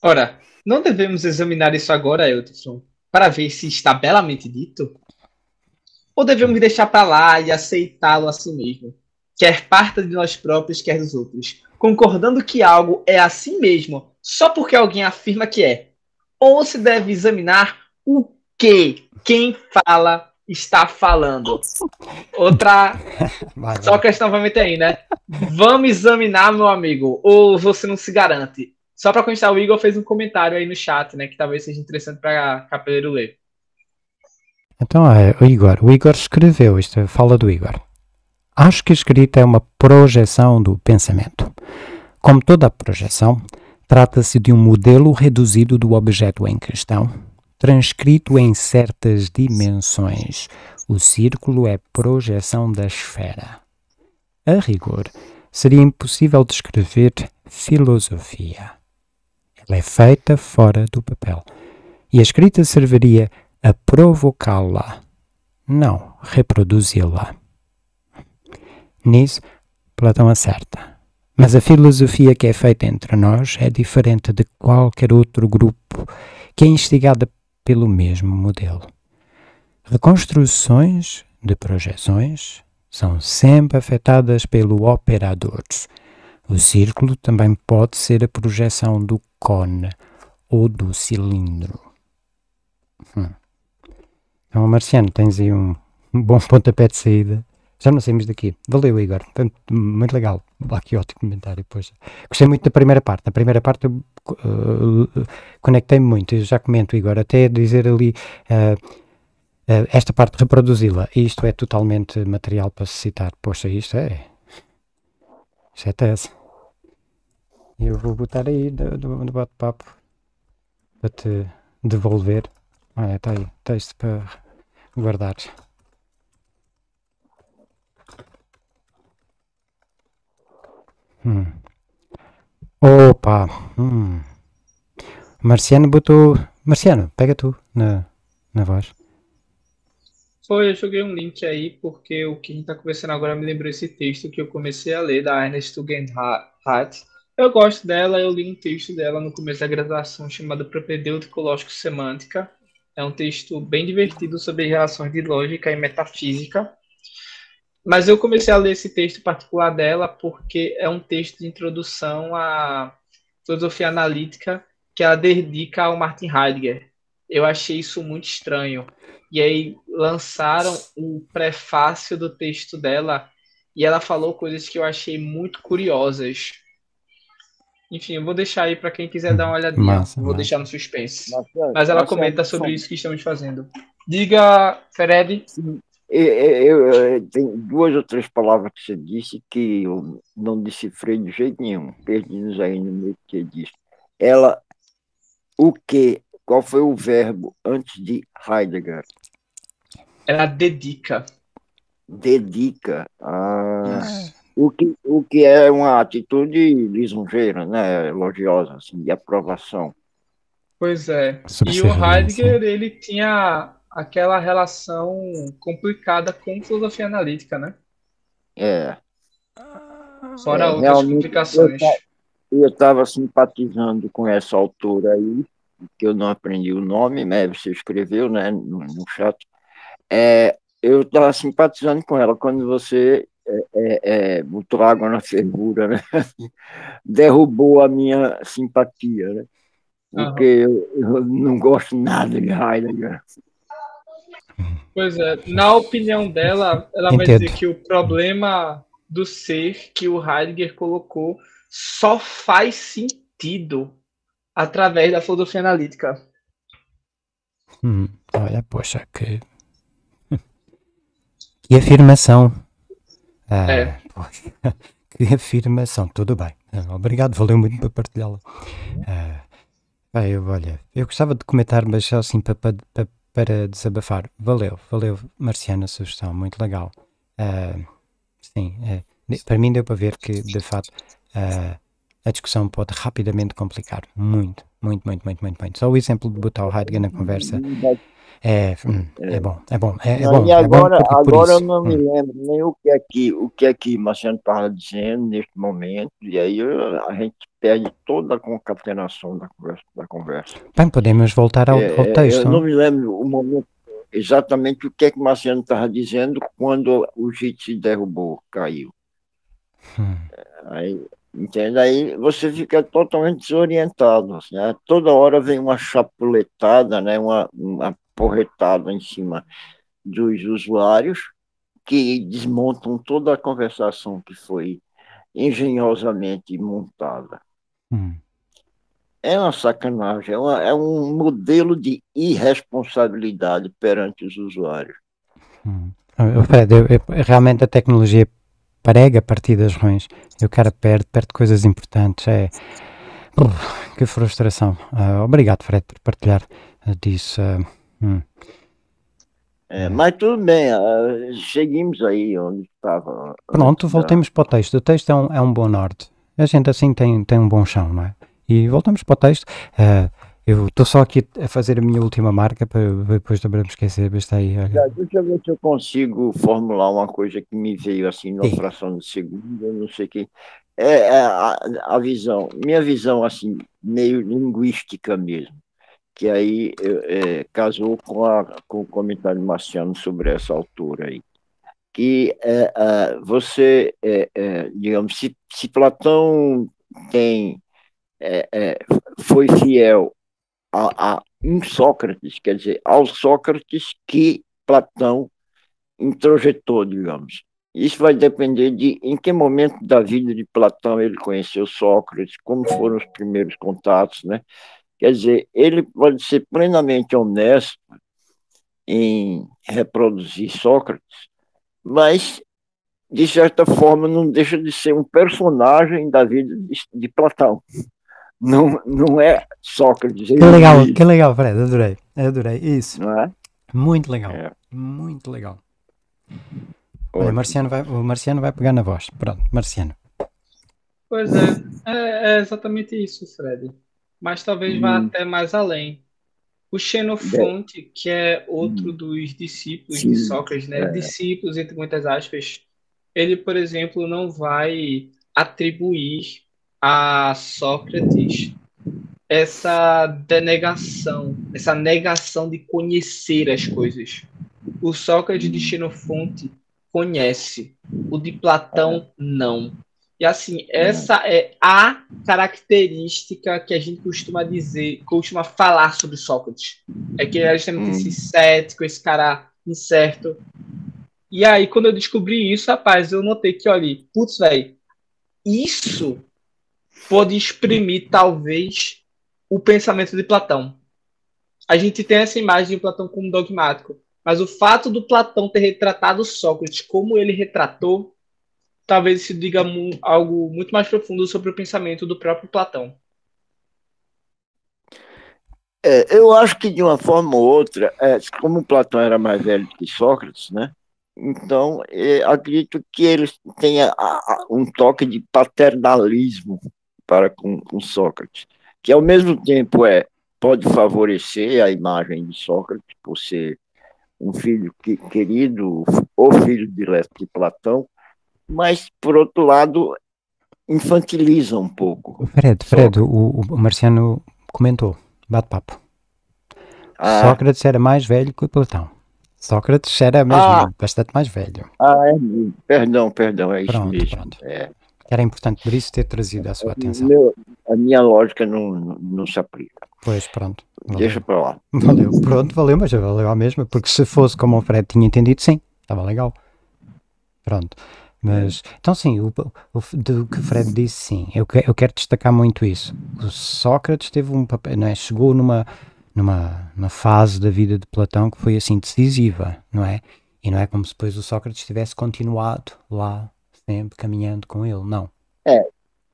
Ora, não devemos examinar isso agora, Elton, para ver se está belamente dito? Ou devemos deixar para lá e aceitá-lo assim mesmo, quer parta de nós próprios, quer dos outros, concordando que algo é assim mesmo, só porque alguém afirma que é? Ou se deve examinar o que quem fala está falando? Outra. Só questão vai meter aí, né? Vamos examinar, meu amigo, ou você não se garante? Só para constar, o Igor fez um comentário aí no chat, né? Que talvez seja interessante para Capeleiro ler. Então, é, o Igor. O Igor escreveu isto, fala do Igor. Acho que a escrita é uma projeção do pensamento. Como toda projeção, trata-se de um modelo reduzido do objeto em questão, transcrito em certas dimensões. O círculo é projeção da esfera. A rigor, seria impossível descrever filosofia. Ela é feita fora do papel. E a escrita serviria a provocá-la, não reproduzi-la. Nisso, Platão acerta. Mas a filosofia que é feita entre nós é diferente de qualquer outro grupo que é instigada pelo mesmo modelo. Reconstruções de projeções são sempre afetadas pelo operador. O círculo também pode ser a projeção do cone ou do cilindro. Hum. Então, Marciano, tens aí um, bom pontapé de saída. Já não saímos daqui. Valeu, Igor. Muito legal. Aqui ótimo comentário. Pois. Gostei muito da primeira parte. A primeira parte eu uh, conectei-me muito. Eu já comento, Igor, até dizer ali uh, uh, esta parte reproduzi-la. Isto é totalmente material para se citar. Poxa, isto é. Isto é tese. Eu vou botar aí do, do, do bate-papo para te devolver. Olha, está aí, texto para guardar. Hum. Opa! Hum. Marciano botou Marciano, pega tu na, na voz. Foi, eu joguei um link aí porque o que a gente está conversando agora me lembrou esse texto que eu comecei a ler da Ernest Tugendhat. Eu gosto dela, eu li um texto dela no começo da graduação chamado Propedêutico Lógico Semântica. É um texto bem divertido sobre relações de lógica e metafísica. Mas eu comecei a ler esse texto particular dela porque é um texto de introdução à filosofia analítica que ela dedica ao Martin Heidegger. Eu achei isso muito estranho. E aí lançaram o prefácio do texto dela e ela falou coisas que eu achei muito curiosas. Enfim, eu vou deixar aí para quem quiser dar uma olhadinha. Massa, vou massa. deixar no suspense. Massa, Mas ela comenta sobre isso que estamos fazendo. Diga, Fred. Sim. Eu, eu, eu, tem duas ou três palavras que você disse que eu não decifrei de jeito nenhum. Perdi-nos aí no meio que disse. Ela, o que? Qual foi o verbo antes de Heidegger? Ela dedica. Dedica. Ah, é. o, que, o que é uma atitude lisonjeira, né? elogiosa, assim, de aprovação. Pois é. E o Heidegger, ele tinha aquela relação complicada com filosofia analítica, né? É. Fora é, outras complicações. Eu estava simpatizando com essa autora aí, que eu não aprendi o nome, mas você escreveu né, no, no chat. É, eu estava simpatizando com ela quando você é, é, é, botou água na fervura, né? derrubou a minha simpatia, né? porque uhum. eu, eu, não gosto nada de Heidegger. Pois é, na opinião dela, ela vai dizer que o problema do ser que o Heidegger colocou só faz sentido através da filosofia analítica. Hum, olha, poxa, que. que afirmação. Ah, é. Poxa, que afirmação, tudo bem. Obrigado, valeu muito por partilhá-la. Ah, eu, olha, eu gostava de comentar, mas só assim para, para, para desabafar. Valeu, valeu, Marciana, sugestão, muito legal. Uh, sim, uh, para mim deu para ver que, de fato, uh, a discussão pode rapidamente complicar. Muito, muito, muito, muito, muito, muito. Só o exemplo de botar o Heidegger na conversa é, hum, é bom, é bom. É, é bom e agora, é bom agora eu não me hum. lembro nem o que é que o que é que Marciano estava dizendo neste momento, e aí a gente perde toda a concatenação da conversa. Da conversa. Bem, podemos voltar ao, é, ao é, texto. Eu não me lembro o momento exatamente o que é que Marciano estava dizendo quando o JIT se derrubou, caiu. Hum. Aí, entende? Aí você fica totalmente desorientado. Assim, né? Toda hora vem uma chapuletada, né? uma, uma porretada em cima dos usuários que desmontam toda a conversação que foi engenhosamente montada. Hum. É uma sacanagem, é, uma, é, um modelo de irresponsabilidade perante os usuários. Hum. Fred, eu, eu, realmente a tecnologia prega partidas ruins. Eu quero perto, perto de coisas importantes. É. Uf, que frustração. Uh, obrigado, Fred, por partilhar uh, disso. Uh, hum. É, mas tudo bem, uh, seguimos aí onde estava. Pronto, voltemos para o texto. O texto é um, é um bom norte. A gente assim tem, tem um bom chão, não é? E voltamos para o texto. Uh, eu estou só aqui a fazer a minha última marca para depois também me esquecer. Está aí, olha. Deixa eu ver se eu consigo formular uma coisa que me veio assim na fração de segundo, não sei o que. É, é a, a visão, minha visão assim, meio linguística mesmo que aí é, casou com, a, com o comentário marciano sobre essa altura aí. Que é, é, você, é, é, digamos, se, se, Platão tem, é, foi fiel a, a um Sócrates, quer dizer, ao Sócrates que Platão introjetou, digamos. Isso vai depender de em que momento da vida de Platão ele conheceu Sócrates, como foram os primeiros contatos, né? Quer dizer, ele pode ser plenamente honesto em reproduzir Sócrates, mas, de certa forma, não deixa de ser um personagem da vida de, de Platão. Não, não é Sócrates. Que legal, que legal, Fred, adorei, adorei, isso. Não é? Muito legal, é. muito legal. Olha, Marciano vai, o Marciano vai pegar na voz. Pronto, Marciano. Pois é, é, é exatamente isso, Fred mas talvez vá hum. até mais além. O Xenofonte, que é outro hum. dos discípulos Sim, de Sócrates, né? É. Discípulos, entre muitas aspas, ele, por exemplo, não vai atribuir a Sócrates essa denegação, essa negação de conhecer as coisas. O Sócrates de Xenofonte conhece, o de Platão não. E assim, essa é a característica que a gente costuma dizer, costuma falar sobre Sócrates. É que ele é justamente esse cético, esse cara incerto. E aí, quando eu descobri isso, rapaz, eu notei que, olha, putz, velho, isso pode exprimir, talvez, o pensamento de Platão. A gente tem essa imagem de Platão como dogmático, mas o fato do Platão ter retratado Sócrates como ele retratou talvez se diga algo muito mais profundo sobre o pensamento do próprio Platão. É, eu acho que de uma forma ou outra, é, como Platão era mais velho que Sócrates, né? Então, é, acredito que ele tenha um toque de paternalismo para com, com, Sócrates, que ao mesmo tempo é pode favorecer a imagem de Sócrates por ser um filho que, querido ou filho direto de Platão, mas, por outro lado, infantiliza um pouco. Fred, Fred, o, o Marciano comentou, bate-papo. Ah. Sócrates era mais velho que Platão. Sócrates era mesmo ah. bastante mais velho. Ah, é, perdão, perdão, é pronto, isso mesmo. Pronto. É. Era importante por isso ter trazido a sua atenção. Meu, a minha lógica não, não se aplica. Pois, pronto. Valeu. Deixa para lá. Valeu, pronto, valeu, mas valeu a mesma, porque se fosse como o Fred tinha entendido, sim, estava legal. Pronto. Mas, então sim, o, o, do que o Fred disse, sim, eu, eu quero destacar muito isso. O Sócrates teve um papel, não é? chegou numa, numa, numa fase da vida de Platão que foi assim decisiva, não é? E não é como se depois o Sócrates tivesse continuado lá, sempre caminhando com ele, não. É,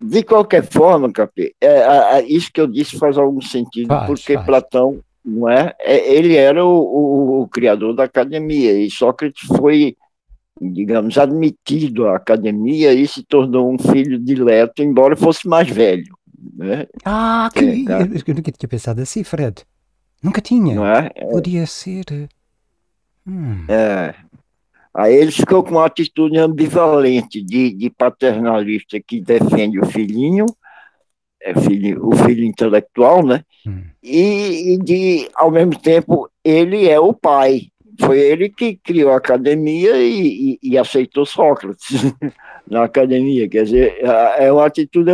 de qualquer forma, Capê, é, é, isso que eu disse faz algum sentido, faz, porque faz. Platão, não é? é ele era o, o, o criador da academia, e Sócrates foi digamos, admitido à academia e se tornou um filho dileto, embora fosse mais velho. Né? Ah, que, é, tá? eu, nunca tinha pensado assim, Fred. Nunca tinha. É? é. Podia ser. Hum. É. Aí ele ficou com uma atitude ambivalente de, de paternalista que defende o filhinho, é filho, o filho intelectual, né? Hum. E, e de, ao mesmo tempo, ele é o pai foi ele que criou a academia e, e, e aceitou Sócrates na academia. Quer dizer, é uma atitude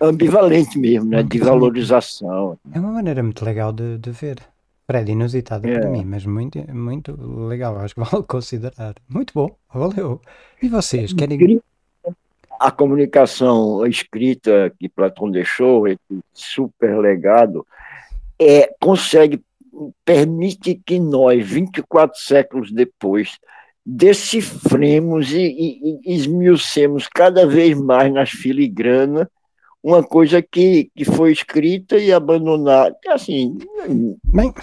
ambivalente mesmo, né, de valorização. É uma maneira muito legal de, de ver. Fred, inusitada é. para mim, mas muito, muito legal. Acho que vale considerar. Muito bom, valeu. E vocês, querem. A comunicação escrita que Platão deixou, esse super legado, é, consegue permite que nós, 24 séculos depois, decifremos e, e, e esmiucemos cada vez mais nas filigranas uma coisa que, que foi escrita e abandonada. Assim. Bem,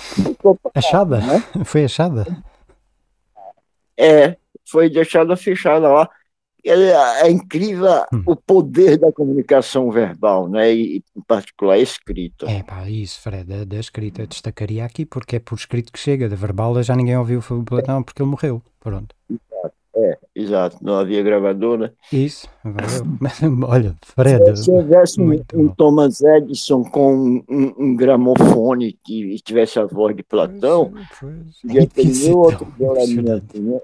achada? Né? Foi achada? É, foi deixada fechada lá é, é incrível hum. o poder da comunicação verbal, né? E, em particular a escrita. É pá, isso, Fred, da, da escrita destacaria aqui, porque é por escrito que chega, da verbal já ninguém ouviu o Platão porque ele morreu, pronto. Exato, é, exato, não havia gravadora. Isso, olha, Fred. Se houvesse um, um Thomas Edison com um, um, um, gramofone que tivesse a voz de Platão, podia ter mil outros violamentos, né?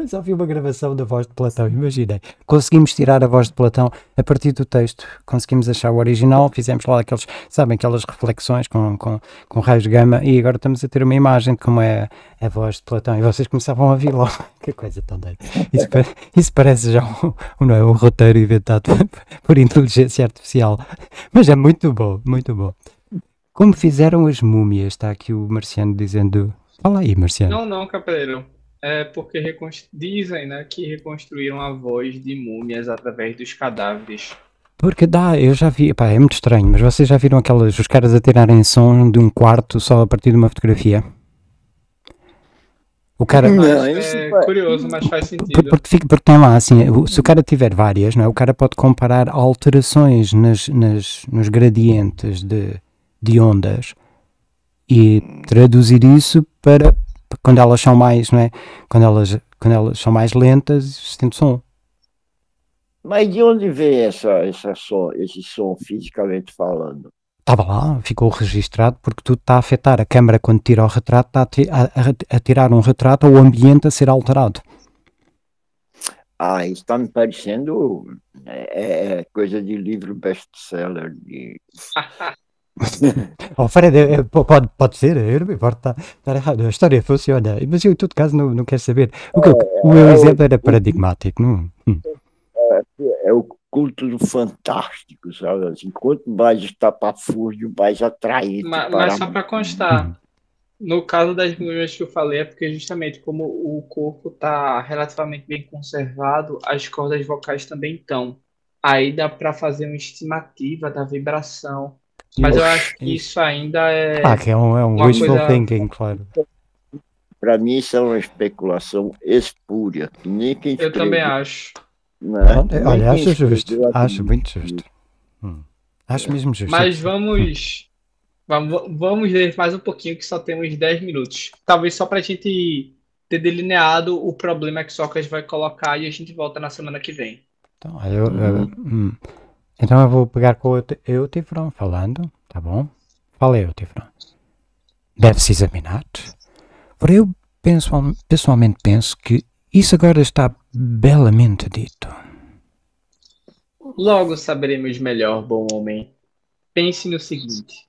Mas ouvi uma gravação da voz de Platão, imaginem. Conseguimos tirar a voz de Platão a partir do texto, conseguimos achar o original, fizemos lá aqueles, sabem, aquelas reflexões com, com, com raios de gama e agora estamos a ter uma imagem de como é a voz de Platão e vocês começavam a ouvir logo. que coisa tão doida. Isso, isso parece já um, não é, um roteiro inventado por inteligência artificial. Mas é muito bom, muito bom. Como fizeram as múmias? Está aqui o Marciano dizendo. Fala aí, Marciano. Não, não, Capeleiro é porque dizem né, que reconstruíram a voz de múmias através dos cadáveres. Porque dá, eu já vi, pá, é muito estranho, mas vocês já viram aquelas, os caras a tirarem som de um quarto só a partir de uma fotografia? O cara. Não, é curioso, mas faz sentido. Porque, porque tem lá, assim, se o cara tiver várias, não é? o cara pode comparar alterações nas, nas, nos gradientes de, de ondas e traduzir isso para quando elas são mais, não é? Quando elas, quando elas são mais lentas, sente som. Mas de onde vem essa, essa som, esse som fisicamente falando? Estava lá, ficou registado, porque tudo está a afetar. A câmara, quando tira o retrato, está a- a- a tirar um retrato ou o ambiente a ser alterado. Ah, isso está me parecendo é, é coisa de livro best-seller. De... Oh, Fred, é- é- po- pode, pode ser, eu não me importo, está está errado, a história funciona, mas eu, em todo caso, não, não quero saber. O, que eu- o meu é, exemplo era paradigmático, não? Hum. É o culto do fantástico, sabe? Assim, quanto mais estapafúrdio, mais para Mas, a só para constar, no caso das múmias que eu falei, é porque justamente como o corpo está relativamente bem conservado, as cordas vocais também estão. Aí dá para fazer uma estimativa da vibração. Mas eu acho que isso ainda é. Ah, que é um, é um Uma wishful coisa- thinking, claro. Para mim, isso é uma especulação espúria. que Nem quem Eu também acho. né? Olha, acho justo, acho muito justo. Hum. Acho mesmo justo. Mas vamos. Vamos, vamos ler mais um pouquinho, que só temos 10 minutos. Talvez só para a gente ter delineado o problema que Sócrates vai colocar e a gente volta na semana que vem. Então, eu, eu- hum. Então eu vou pegar com o Eutifron falando, tá bom? Fala aí, Eutifron. Deve-se examinar. Porém, eu penso, pessoalmente penso que isso agora está belamente dito. Logo saberemos melhor, bom homem. Pense no seguinte: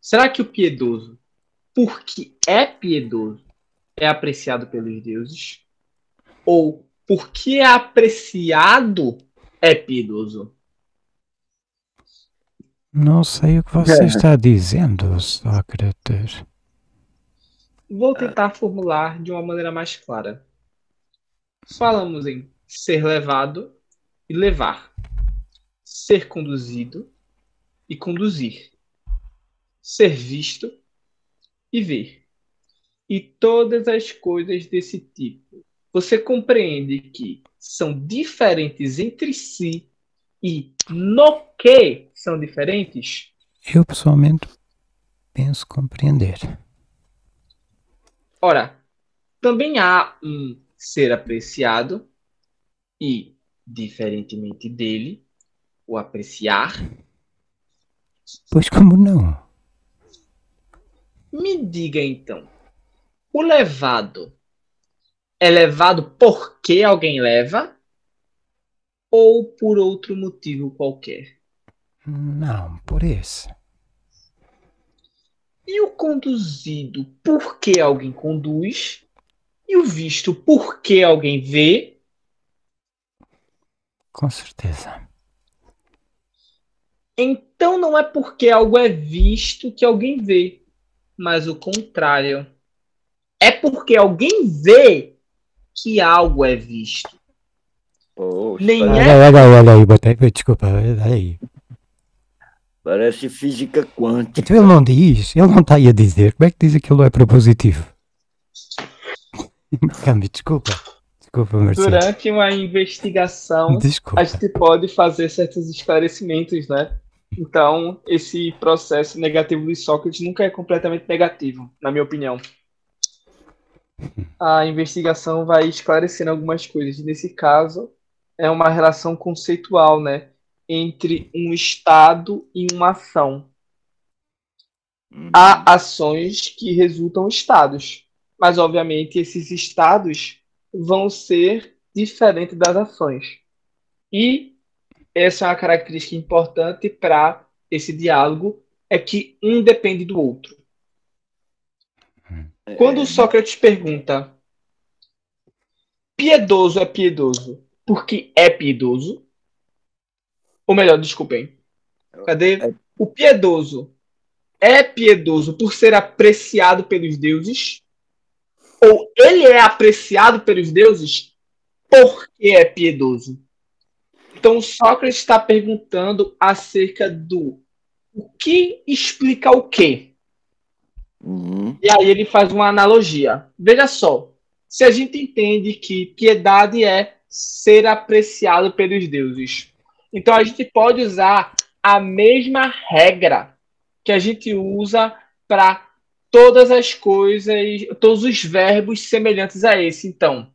será que o piedoso, porque é piedoso, é apreciado pelos deuses? Ou porque é apreciado, é piedoso? Não sei o que você está dizendo, Sócrates. Vou tentar formular de uma maneira mais clara. Falamos em ser levado e levar, ser conduzido e conduzir, ser visto e ver. E todas as coisas desse tipo. Você compreende que são diferentes entre si e no que são diferentes? Eu pessoalmente penso compreender. Ora, também há um ser apreciado e, diferentemente dele, o apreciar. Pois como não? Me diga então, o levado é levado porque alguém leva ou por outro motivo qualquer? Não, por esse. E o conduzido porque alguém conduz? E o visto porque alguém vê? Com certeza. Então não é porque algo é visto que alguém vê, mas o contrário. É porque alguém vê que algo é visto. Poxa, Nem parece, é- Olha, olha, olha aí, botei, desculpa, olha aí. Parece física quântica. Então ele não diz, ele não está aí a dizer. Como é que diz aquilo é propositivo? Câmbio, desculpa. Desculpa, Marcelo. Durante uma investigação, Desculpa. a gente pode fazer certos esclarecimentos, né? Então, esse processo negativo de Sócrates nunca é completamente negativo, na minha opinião. A investigação vai esclarecendo algumas coisas. Nesse caso, é uma relação conceitual, né? Entre um estado e uma ação. Há ações que resultam estados, mas obviamente esses estados vão ser diferentes das ações. E essa é uma característica importante para esse diálogo, é que um depende do outro. Quando Sócrates pergunta, piedoso é piedoso porque é piedoso? Ou melhor, desculpem. Cadê? O piedoso é piedoso por ser apreciado pelos deuses? Ou ele é apreciado pelos deuses porque é piedoso? Então Sócrates está perguntando acerca do o que explica o quê? Uhum. E aí ele faz uma analogia. Veja só, se a gente entende que piedade é ser apreciado pelos deuses, então a gente pode usar a mesma regra que a gente usa para todas as coisas, todos os verbos semelhantes a esse. Então,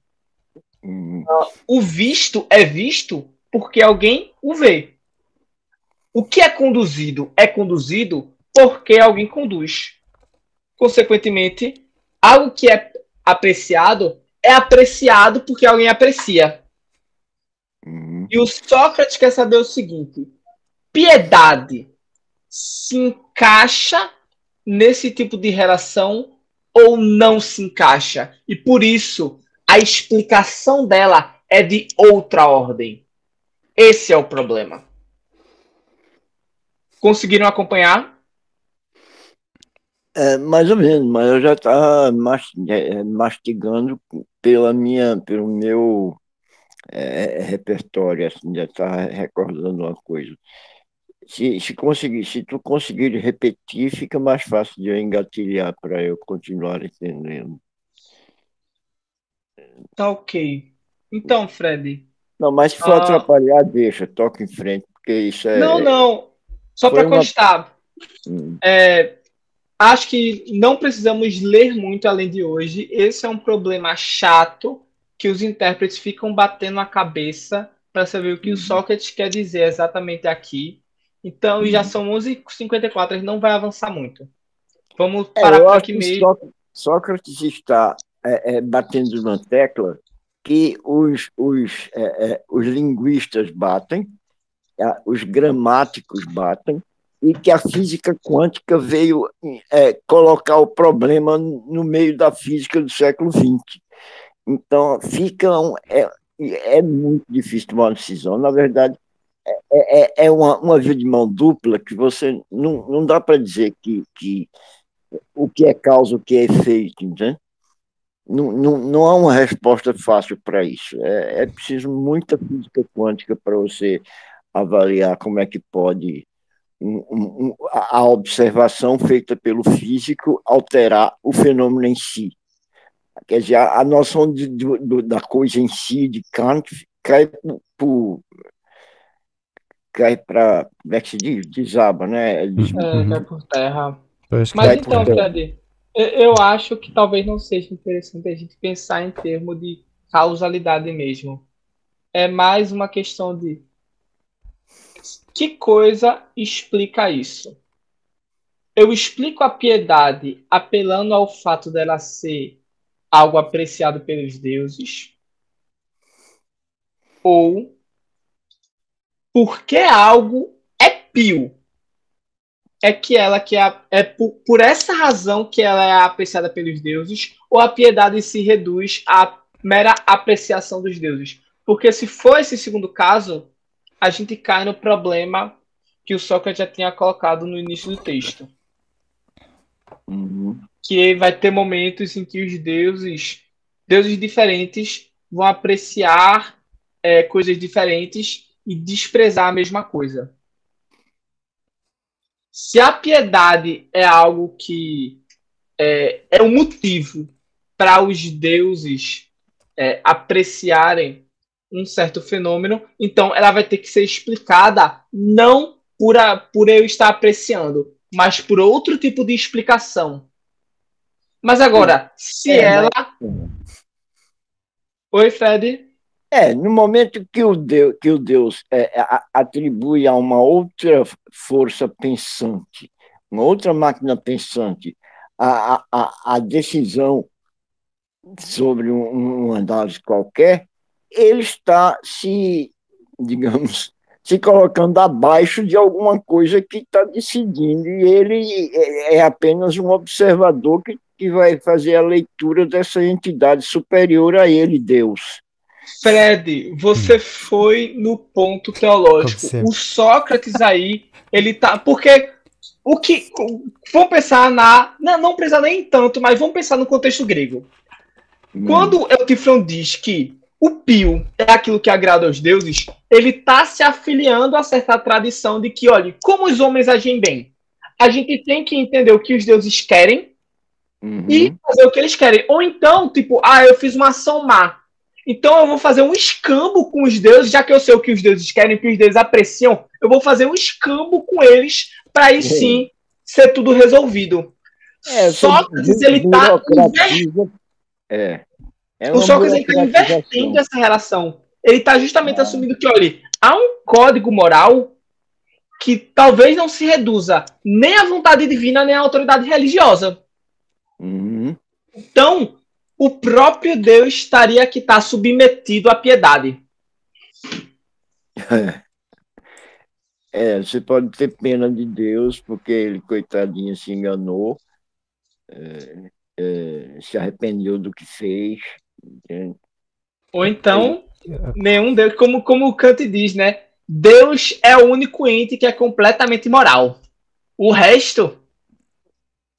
Uhum. o visto é visto porque alguém o vê. O que é conduzido é conduzido porque alguém conduz. Consequentemente, algo que é apreciado é apreciado porque alguém aprecia. E o Sócrates quer saber o seguinte: piedade se encaixa nesse tipo de relação ou não se encaixa? E por isso a explicação dela é de outra ordem. Esse é o problema. Conseguiram acompanhar? É, mais ou menos, mas eu já estava mastigando pela minha, pelo meu é, repertório, assim, já estava recordando uma coisa. Se, se, conseguir, se tu conseguir repetir, fica mais fácil de eu engatilhar para eu continuar entendendo. Tá ok. Então, Fred. Não, mas se for Ah. atrapalhar, deixa, toca em frente, porque isso é. Não, não. Só para uma- constar, Hum, é, acho que não precisamos ler muito além de hoje. Esse é um problema chato que os intérpretes ficam batendo a cabeça para saber o que o Sócrates quer dizer exatamente aqui. Então, já são 11h54, a gente não vai avançar muito. Vamos É, parar eu por aqui mesmo. Só- Sócrates está é, é, batendo numa tecla que os, os, é, é, os linguistas batem, os gramáticos batem, e que a física quântica veio é, colocar o problema no meio da física do século XX. Então, fica um, é, é muito difícil tomar uma decisão. Na verdade, é, é, é uma, uma via de mão dupla que você não, não dá para dizer que, que o que é causa, o que é efeito, entende? Não, não, não há uma resposta fácil para isso. É, é preciso muita física quântica para você avaliar como é que pode um- um- a observação feita pelo físico alterar o fenômeno em si. Quer dizer, a, noção de, do- da coisa em si, de Kant, cai por, cai para, como é que se diz? Desaba, né? Des- É, cai por terra. Mas Vai então, por- Fred, eu- eu acho que talvez não seja interessante a gente pensar em termos de causalidade mesmo. É mais uma questão de que coisa explica isso? Eu explico a piedade apelando ao fato dela ser algo apreciado pelos deuses? Ou porque algo é pio? é que ela que é, é por, por essa razão que ela é apreciada pelos deuses, ou a piedade se reduz à mera apreciação dos deuses? Porque se for esse segundo caso, a gente cai no problema que o Sócrates já tinha colocado no início do texto, Uhum. Que vai ter momentos em que os deuses, deuses diferentes, vão apreciar é, coisas diferentes e desprezar a mesma coisa. Se a piedade é algo que é, é um motivo para os deuses é, apreciarem um certo fenômeno, então ela vai ter que ser explicada não por, a, por eu estar apreciando, mas por outro tipo de explicação. Mas agora, se É, ela. Oi, Fred? É, no momento que o Deus, que o Deus é, a- atribui a uma outra força pensante, uma outra máquina pensante, a, a- a, decisão sobre um, uma análise qualquer, ele está se, digamos, se colocando abaixo de alguma coisa que está decidindo, e ele é, é apenas um observador que, que vai fazer a leitura dessa entidade superior a ele, Deus. Fred, você foi no ponto teológico. O Sócrates aí, ele tá. Porque o que. Vamos pensar na. Não, não precisa nem tanto, mas vamos pensar no contexto grego. Quando Eutifron diz que o pio é aquilo que agrada aos deuses, ele está se afiliando a certa tradição de que, olha, como os homens agem bem, a gente tem que entender o que os deuses querem Uhum. e fazer o que eles querem. Ou então, tipo, ah, eu fiz uma ação má. Então eu vou fazer um escambo com os deuses, já que eu sei o que os deuses querem, que os deuses apreciam, eu vou fazer um escambo com eles para aí Sim. ser tudo resolvido. É, Sócrates, ele está é. é o Sócrates está invertendo essa relação. Ele está justamente é. assumindo que, olha, há um código moral que talvez não se reduza nem à vontade divina, nem à autoridade religiosa. Então, o próprio Deus estaria que está submetido à piedade. É, você pode ter pena de Deus, porque ele, coitadinho, se enganou, é, é, se arrependeu do que fez. Entende? Ou então, nenhum Deus, como, como o Kant diz, né? Deus é o único ente que é completamente moral. O resto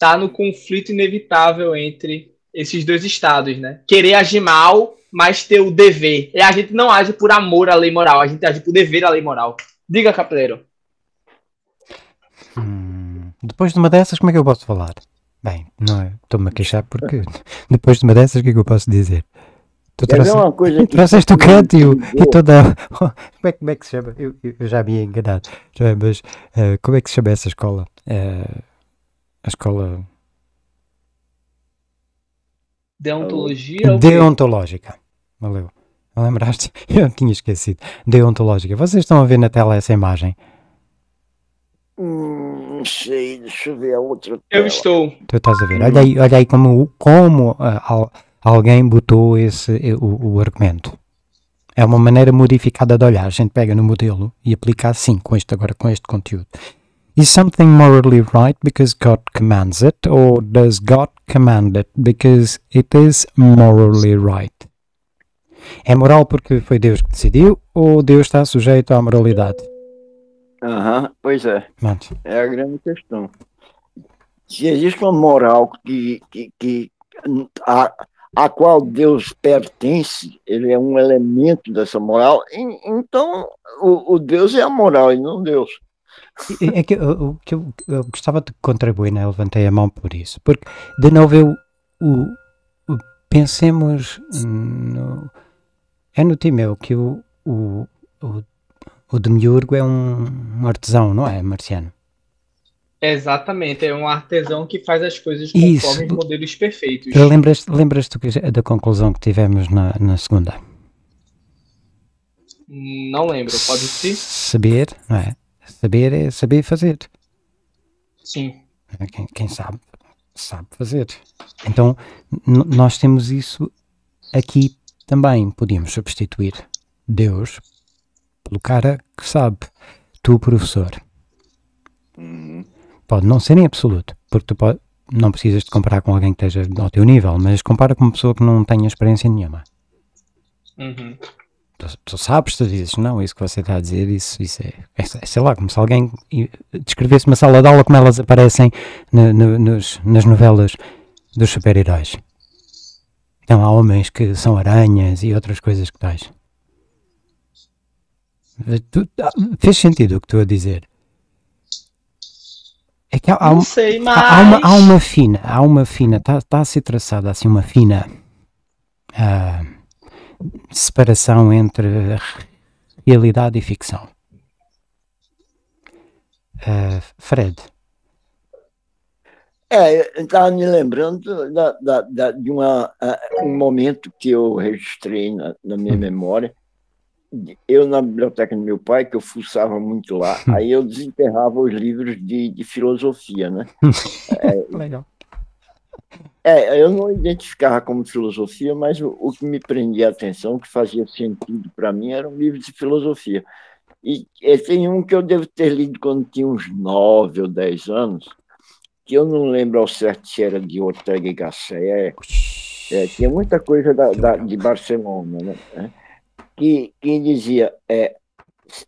está no conflito inevitável entre esses dois estados, né? Querer agir mal, mas ter o dever. E a gente não age por amor à lei moral, a gente age por dever à lei moral. Diga, Capeleiro. Hum, depois de uma dessas, como é que eu posso falar? Bem, não é? Estou-me a queixar porque depois de uma dessas, o que é que eu posso dizer? Tu trouxe, uma coisa trouxeste o canto e, e toda. como, é, como é que se chama? Eu, eu já me ia enganado. Mas uh, como é que se chama essa escola? Uh, a escola. Deontologia? Deontológica. Valeu. Lembraste? Eu tinha esquecido. Deontológica. Vocês estão a ver na tela essa imagem? Hum, não sei, deixa eu ver a outra. Tela. Eu estou. Tu estás a ver. Olha aí, olha aí como, como uh, alguém botou esse, o, o argumento. É uma maneira modificada de olhar. A gente pega no modelo e aplica assim, com este, agora com este conteúdo. Is something morally right because God commands it, or does God command it because it is morally right? É moral porque foi Deus que decidiu, ou Deus está sujeito à moralidade? Aham, uhum, pois é. Mate. É a grande questão. Se existe uma moral que, que, que a, a qual Deus pertence, ele é um elemento dessa moral, então o, o Deus é a moral e não Deus. É que o que eu, eu, gostava de contribuir, né? eu levantei a mão por isso, porque de novo eu o, o pensemos no, é no Timeu que o, o, o, o Demiurgo é um, um artesão, não é, Marciano? Exatamente, é um artesão que faz as coisas conforme Isso. os modelos perfeitos. Lembras-te lembras da conclusão que tivemos na, na segunda? Não lembro, pode ser? Saber, não é? Saber é saber fazer. Sim. É, quem, quem sabe, sabe fazer. Então, nós temos isso aqui também. Podíamos substituir Deus pelo cara que sabe. Tu, professor. Uhum Pode não ser em absoluto, porque tu pode, não precisas de comparar com alguém que esteja ao teu nível, mas compara com uma pessoa que não tenha experiência nenhuma. Uhum. Tu, tu, sabes, tu dizes, não, isso que você está a dizer, isso, isso é, é, sei lá, como se alguém descrevesse uma sala de aula como elas aparecem no, no, nos, nas novelas dos super-heróis. Então há homens que são aranhas e outras coisas que tais. Ah, fez sentido o que estou a dizer. É que há, há, sei, mas... há, uma, há uma fina, há uma fina, está tá a ser traçada assim uma fina uh, separação entre realidade e ficção. Uh, Fred. É, estava me lembrando da, da, da, de uma, uh, um momento que eu registrei na, na minha hum. memória, eu na biblioteca do meu pai, que eu fuçava muito lá, aí eu desenterrava os livros de, de filosofia, né? é, Legal. É, eu não identificava como filosofia, mas o, o que me prendia a atenção, o que fazia sentido para mim, eram livros de filosofia. E, e tem um que eu devo ter lido quando tinha uns nove ou dez anos, que eu não lembro ao certo se era de Ortega e Gasset, é, tinha muita coisa da, da, de Barcelona, né? que, que dizia é,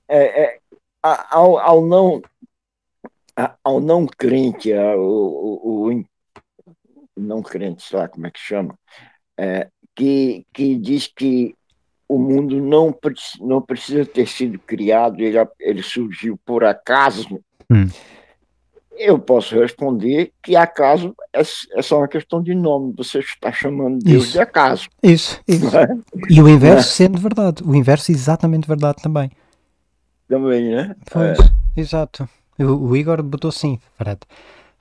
é, é ao, ao, não ao não crente, ao, o, o, não crente, sei lá como é que chama, é, que, que diz que o mundo não, não precisa ter sido criado, ele, ele surgiu por acaso. Hum. Eu posso responder que acaso é, é só uma questão de nome. Você está chamando Deus isso. de acaso. Isso, isso. É? E o inverso é. sendo verdade. O inverso é exatamente verdade também. Também, né? Pois, exato. O, o, Igor botou sim, Fred.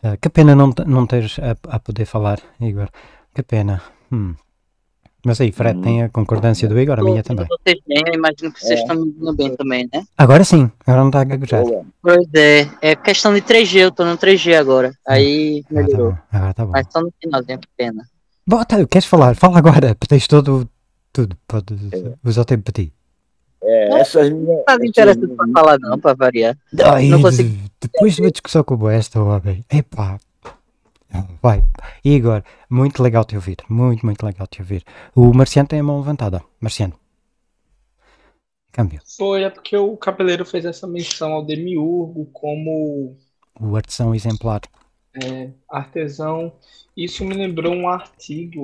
Uh, que pena não, não teres a, a, poder falar, Igor. Que pena. Hum. Mas aí, Fred, tem a concordância do Igor, a minha também. Vocês bem, eu imagino que vocês é. estão me bem também, né? Agora sim, agora não está a gaguejar. Pois é, é questão de 3G, eu tô no 3G agora. Aí melhorou. Agora tá bom. Agora tá bom. Mas só no finalzinho, que pena. Bota, queres falar? Fala agora, tens todo. Tudo, pode é. usar o tempo para ti. É, essas minhas. Não tá interessante para falar, não, para variar. Ai, não consigo... Depois de uma discussão como esta, homem. Epá, Vai. Igor, muito legal te ouvir. Muito, muito legal te ouvir. O Marciano tem a mão levantada. Marciano. Câmbio. Foi, é porque o Cabeleiro fez essa menção ao Demiurgo como. O artesão exemplar. É, artesão. Isso me lembrou um artigo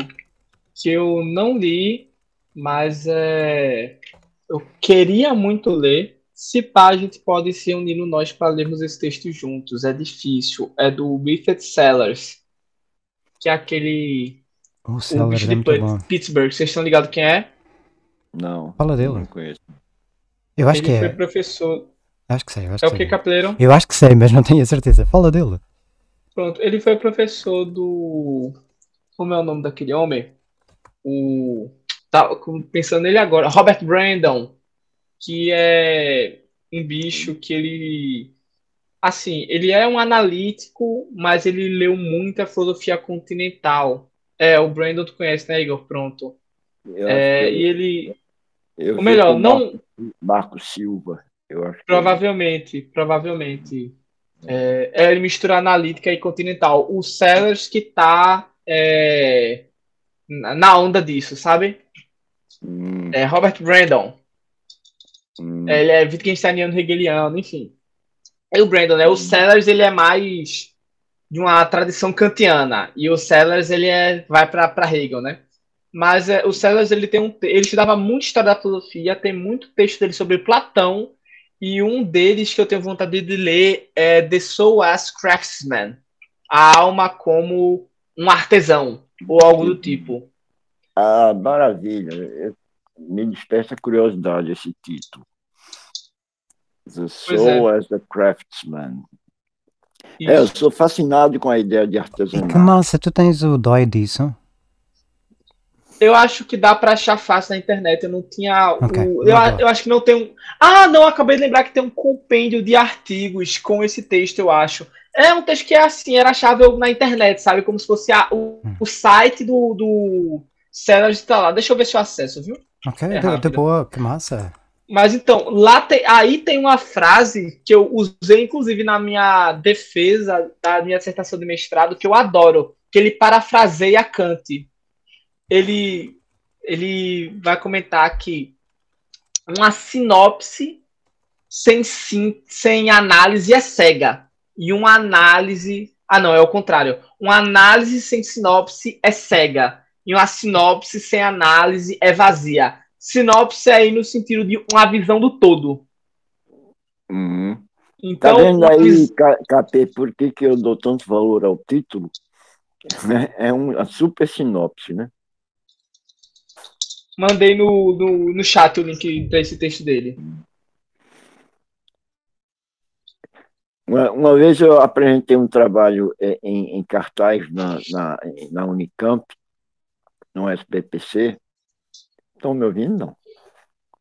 que eu não li, mas é, eu queria muito ler. Se pá, a gente pode se unir no nós para lermos esse texto juntos. É difícil. É do Buffett Sellers que é aquele. O, o bicho de Pittsburgh. Vocês estão ligados quem é? Não. Fala dele. Não conheço. Eu acho ele que é. Ele foi professor. Acho que sei. Acho é que o que, Capeleiro? Eu acho que sei, mas não tenho a certeza. Fala dele. Pronto, ele foi professor do. Como é o nome daquele homem? O. Tá pensando nele agora. Robert Brandon. Que é um bicho que ele assim, ele é um analítico, mas ele leu muita filosofia continental. É, o Brandon tu conhece, né, Igor? Pronto. É, e ele. Ou melhor, não. Marco Silva, eu acho. Provavelmente, provavelmente. É, é, ele mistura analítica e continental. O Sellers que tá é, na onda disso, sabe? Hum. É Robert Brandon. Hum. Ele é Wittgensteiniano, hegeliano, enfim. E o Brandon, né? O Sellers, ele é mais de uma tradição kantiana. E o Sellers, ele é, vai para Hegel, né? Mas é, o Sellers, ele tem um... Ele estudava muito história da filosofia, tem muito texto dele sobre Platão. E um deles que eu tenho vontade de ler é The Soul as Craftsman. A alma como um artesão, ou algo do tipo. Ah, maravilha. Me desperta curiosidade esse título. The Soul é. as a Craftsman. É, eu sou fascinado com a ideia de artesanato. Que massa, tu tens o dói disso? Eu acho que dá para achar fácil na internet. Eu não tinha. Okay, o, eu, eu, acho que não tem um. Ah, não, acabei de lembrar que tem um compêndio de artigos com esse texto, eu acho. É um texto que é assim, era achável na internet, sabe? Como se fosse a, o, hum. o site do, do Sellers está lá. Deixa eu ver se eu acesso, viu? Ok, é de, de boa, que massa. Mas então, lá tem, aí tem uma frase que eu usei, inclusive, na minha defesa da minha dissertação de mestrado, que eu adoro, que ele parafraseia Kant. Ele, ele vai comentar que uma sinopse sem, sim, sem análise é cega. E uma análise. Ah, não, é o contrário. Uma análise sem sinopse é cega. E uma sinopse sem análise é vazia sinopse é aí no sentido de uma visão do todo. Uhum. Então, tá vendo aí, KP, por que, que eu dou tanto valor ao título? É uma super sinopse, né? Mandei no, no, no chat o link para esse texto dele. Uma, uma, vez eu apresentei um trabalho é, em, em cartaz na, na, na Unicamp, no SPPC, Estão me ouvindo, não?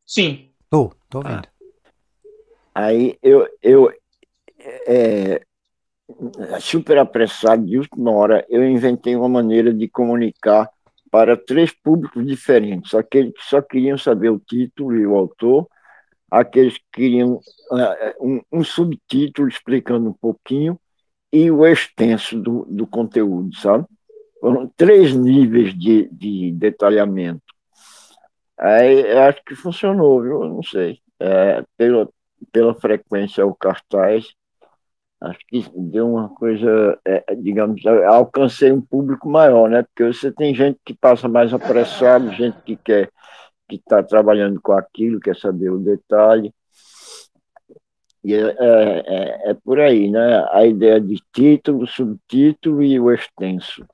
Sim. Estou, estou ouvindo. Ah. Aí eu, eu é, super apressado, de última hora, eu inventei uma maneira de comunicar para três públicos diferentes. Aqueles que só queriam saber o título e o autor, aqueles que queriam uh, um, um, subtítulo explicando um pouquinho e o extenso do, do conteúdo, sabe? Foram três níveis de, de detalhamento. Aí acho que funcionou, viu? Não sei. É, pela, pela frequência o cartaz, acho que deu uma coisa, é, digamos, alcancei um público maior, né? Porque você tem gente que passa mais apressado, gente que quer, que está trabalhando com aquilo, quer saber o detalhe. E é, é, é, é por aí, né? A ideia de título, subtítulo e o extenso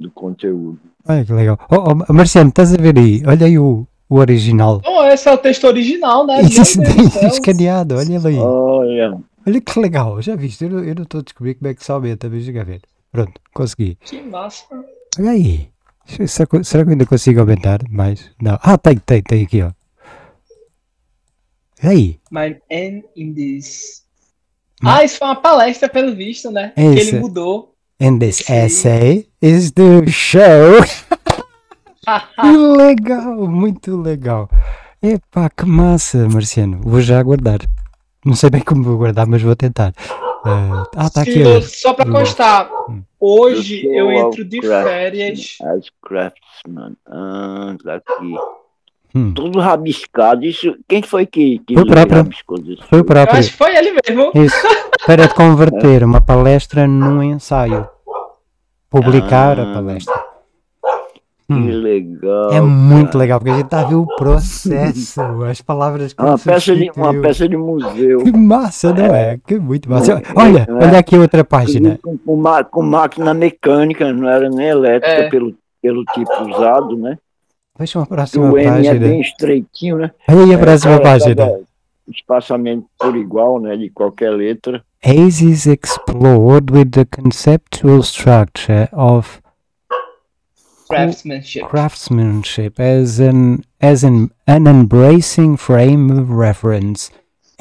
do conteúdo. Olha que legal. Oh, oh, Marciano, estás a ver aí? Olha aí o, o original. Oh, esse é o texto original, né? Isso, escaneado, olha ele aí. Olha. Que legal, já viste? Eu, eu não estou a descobrir como é que se aumenta, mas a ver. Pronto, consegui. Que massa. Olha aí. Será, será que eu ainda consigo aumentar mais? Não. Ah, tem, tem, tem aqui, ó. Olha aí. My N in this. Ah, isso foi uma palestra, pelo visto, né? É que ele mudou. And this Sim. essay is the show. que legal, muito legal. Epá, que massa, Marciano. Vou já guardar. Não sei bem como vou guardar, mas vou tentar. Ah, ah, está aqui. Sim, só Hum. constar, Hum. hoje Eu entro de férias. As Craftsman. Ah, tá aqui. Hum, Tudo rabiscado. Isso, quem foi que, que Foi o próprio. rabiscou isso? foi o Eu próprio. acho que foi ele mesmo. Isso. Para de converter uma palestra num ensaio. Publicar a Ah. palestra. Que Hum. legal. É muito cara. legal, porque a gente está a ver o processo, as palavras que Uma peça, de, uma peça de museu. Que massa, não é? Que muito massa. É, Olha, é. olha aqui outra página. Com, com, com máquina mecânica, não era nem elétrica É. pelo, pelo tipo usado, né? Veja a próxima o M é página. bem estreitinho, né? Olha aí a É, próxima cada- página. Espaçamento por igual, né? De qualquer letra. Hayes is explored with the conceptual structure of Craftsmanship. craftsmanship as an as an, an embracing frame of reference.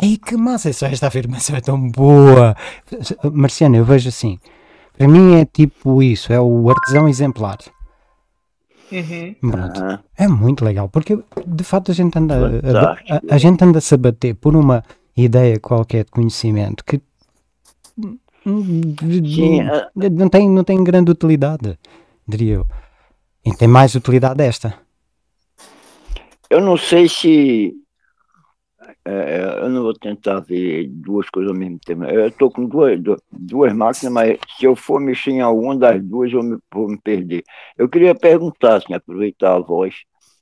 Ei, que massa! Só esta afirmação é tão boa! Marciano, eu vejo assim. Para mim é tipo isso, é o artesão exemplar. Uhum. Pronto. Aham. É muito legal, porque de facto a gente anda a, a- a gente anda a se bater por uma ideia qualquer de conhecimento que Sim, não tem, não tem grande utilidade, diria eu. E tem mais utilidade esta. eu não sei se. É, eu não vou tentar ver duas coisas ao mesmo tempo. Eu estou com duas, du- duas máquinas, mas se eu for mexer em alguma das duas, eu me- vou me perder. Eu queria perguntar, assim, aproveitar a voz.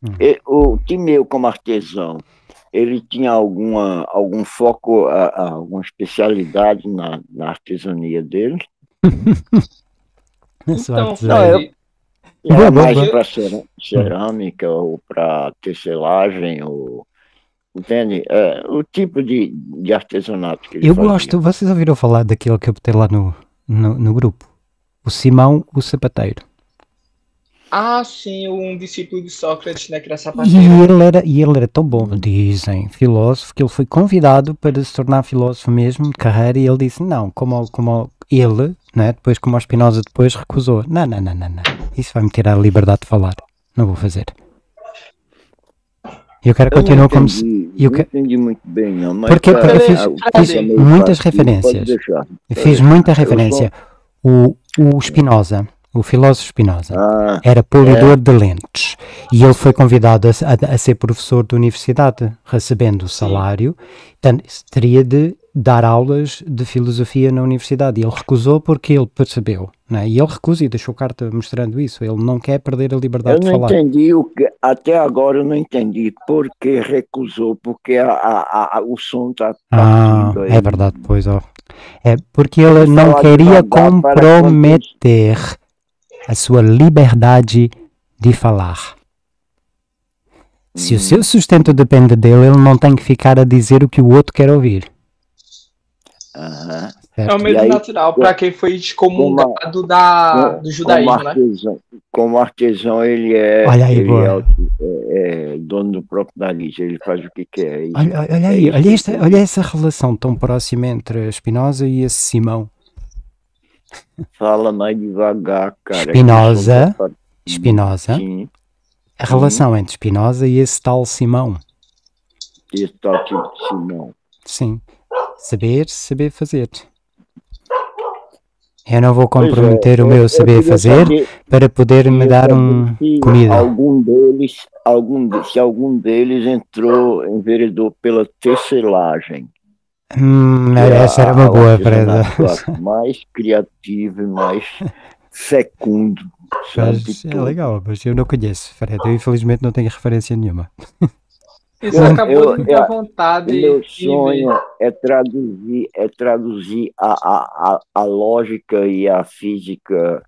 Uhum. E- o Timeu, como artesão, ele tinha alguma, algum foco, a- a- alguma especialidade na, na artesania dele? Então, Não, eu- Era boa, mais para cerâmica ou para tecelagem ou entende? É, o tipo de, de artesanato que ele Eu fazia. gosto, vocês ouviram falar daquele que eu botei lá no, no, no grupo? O Simão, o sapateiro. Ah, sim, um discípulo de Sócrates, né? Que era E sapateiro. ele era, e ele era tão bom, dizem, filósofo, que ele foi convidado para se tornar filósofo mesmo de carreira e ele disse, não, como, como ele, né, depois como o Spinoza depois recusou, não, não, não, não, não, isso vai-me tirar a liberdade de falar, não vou fazer. E o cara Eu continuou como se... e o não entendi muito bem, não. Mas Porque- tá, porque eu fiz- o fiz muitas referências. Fiz muita referência. O, o Spinoza, o filósofo Spinoza, Ah, era polidor de lentes e ele foi convidado a, a- a ser professor de universidade, recebendo o salário, portanto, teria de dar aulas de filosofia na universidade e ele recusou porque ele percebeu, né? e ele recusa e deixou carta mostrando isso, ele não quer perder a liberdade eu de não falar. entendi o que, até agora eu não entendi por que recusou, porque a, a- a- o som está Ah, partindo aí. é verdade, pois ó. É porque ele não queria comprometer a sua liberdade de falar. Se o Hum. seu sustento depende dele, ele não tem que ficar a dizer o que o outro quer ouvir. Aham. É o medo aí, natural para quem foi excomungado da, do como judaísmo, né? artesão, como artesão, ele é, Olha aí, ele é, é- é dono do próprio nariz, ele faz o que quer. é. Olha, olha aí, olha, esta, olha essa relação tão próxima entre Spinoza e esse Simão. Fala mais devagar, cara. Spinoza. Spinoza, Sim, a relação entre Spinoza e esse tal Simão. esse tal tipo de Simão. Sim. Saber, saber fazer. Eu não vou é, comprometer o eu- meu eu saber fazer para poder me dar um comida. Algum deles, algum, se algum deles entrou, enveredou pela tecelagem. Hum, é essa era uma o boa artesanato presa. Mais criativo e mais fecundo. Mas é legal, mas eu não conheço, Fred. Eu infelizmente não tenho referência nenhuma. Isso Eu- acabou eu- de dar vontade O meu sonho ver. é traduzir, é traduzir a, a, a, a lógica e a física,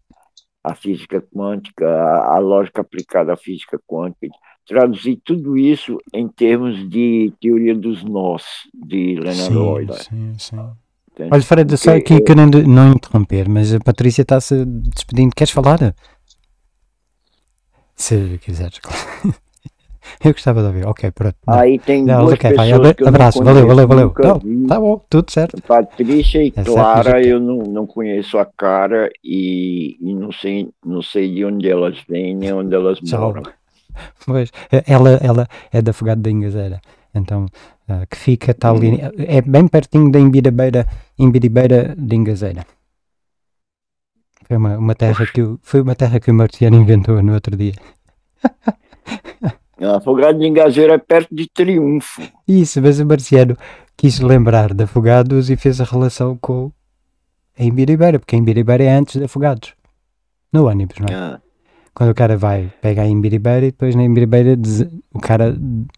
a física quântica, a, a lógica aplicada à física quântica, traduzir tudo isso em termos de teoria dos nós, de Leonard Sim, Euler. sim, sim. entende? Olha, Fred, só aqui querendo não interromper, mas a Patrícia está-se despedindo. Queres falar? Se quiseres, claro. Eu gostava de ouvir. Ok, pronto. Não. Aí tem Não, duas ok, vai, pessoas abra- que abraço, valeu, valeu, valeu. Não, tá bom, tudo certo. Patrícia e É certo, Clara, mas- eu não, não conheço a cara e, e não, sei, não sei de onde elas vêm nem onde elas moram. Pois, ela, ela é da Fogado da Ingazeira, então, ah, que fica tal ali, é bem pertinho da Imbiribeira, Imbiribeira de Ingazeira. Foi uma, uma terra que foi uma terra que o Marciano inventou no outro dia. Afogado de Engazeira é perto de Triunfo. Isso, mas o Marciano quis lembrar de Afogados e fez a relação com a Imbiribeira, porque a Imbiribeira é antes de Afogados. No ônibus, não é? Ah, Quando o cara vai, pega a Imbiribeira e depois na Imbiribeira des- o cara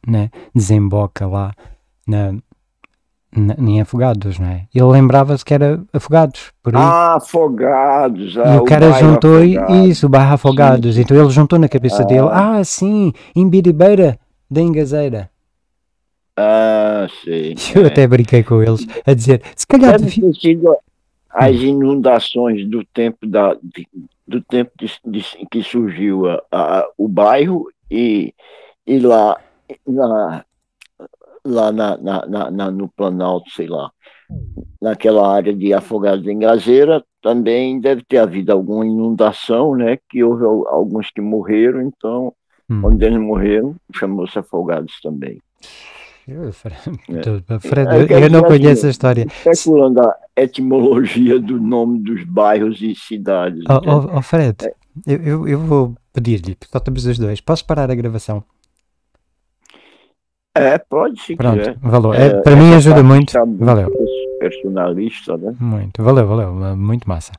né, desemboca lá na, na, em Afogados, não é? Ele lembrava-se que era Afogados, por aí. Ah, Afogados. e ah, o cara juntou Afogados. isso, o bairro Afogados. sim. Então ele juntou na cabeça dele, ah, sim, Imbiribeira da Engazeira. Ah, sei. Eu é. até brinquei com eles a dizer, se calhar Deve ter sido as inundações do tempo da de- do tempo de, de- que surgiu a, a- o bairro e, e lá na, lá na, na, na- na- no Planalto, sei lá, naquela área de Afogados em Gazeira, também deve ter havido alguma inundação, né? Que houve al- alguns que morreram, então Hum. quando eles morreram, chamou-se Afogados também. Eu, Fred, É. Fred, É, eu eu, quero não dizer conheço assim, a história. Especulando a etimologia do nome dos bairros e cidades. Oh, oh, oh, Fred, eu, eu, eu vou pedir-lhe, só estamos os dois, posso parar a gravação? É, pode se Pronto, quiser. valeu. É, É, para mim essa ajuda muito Valeu. Personalista, né? Muito, valeu, valeu. Muito massa.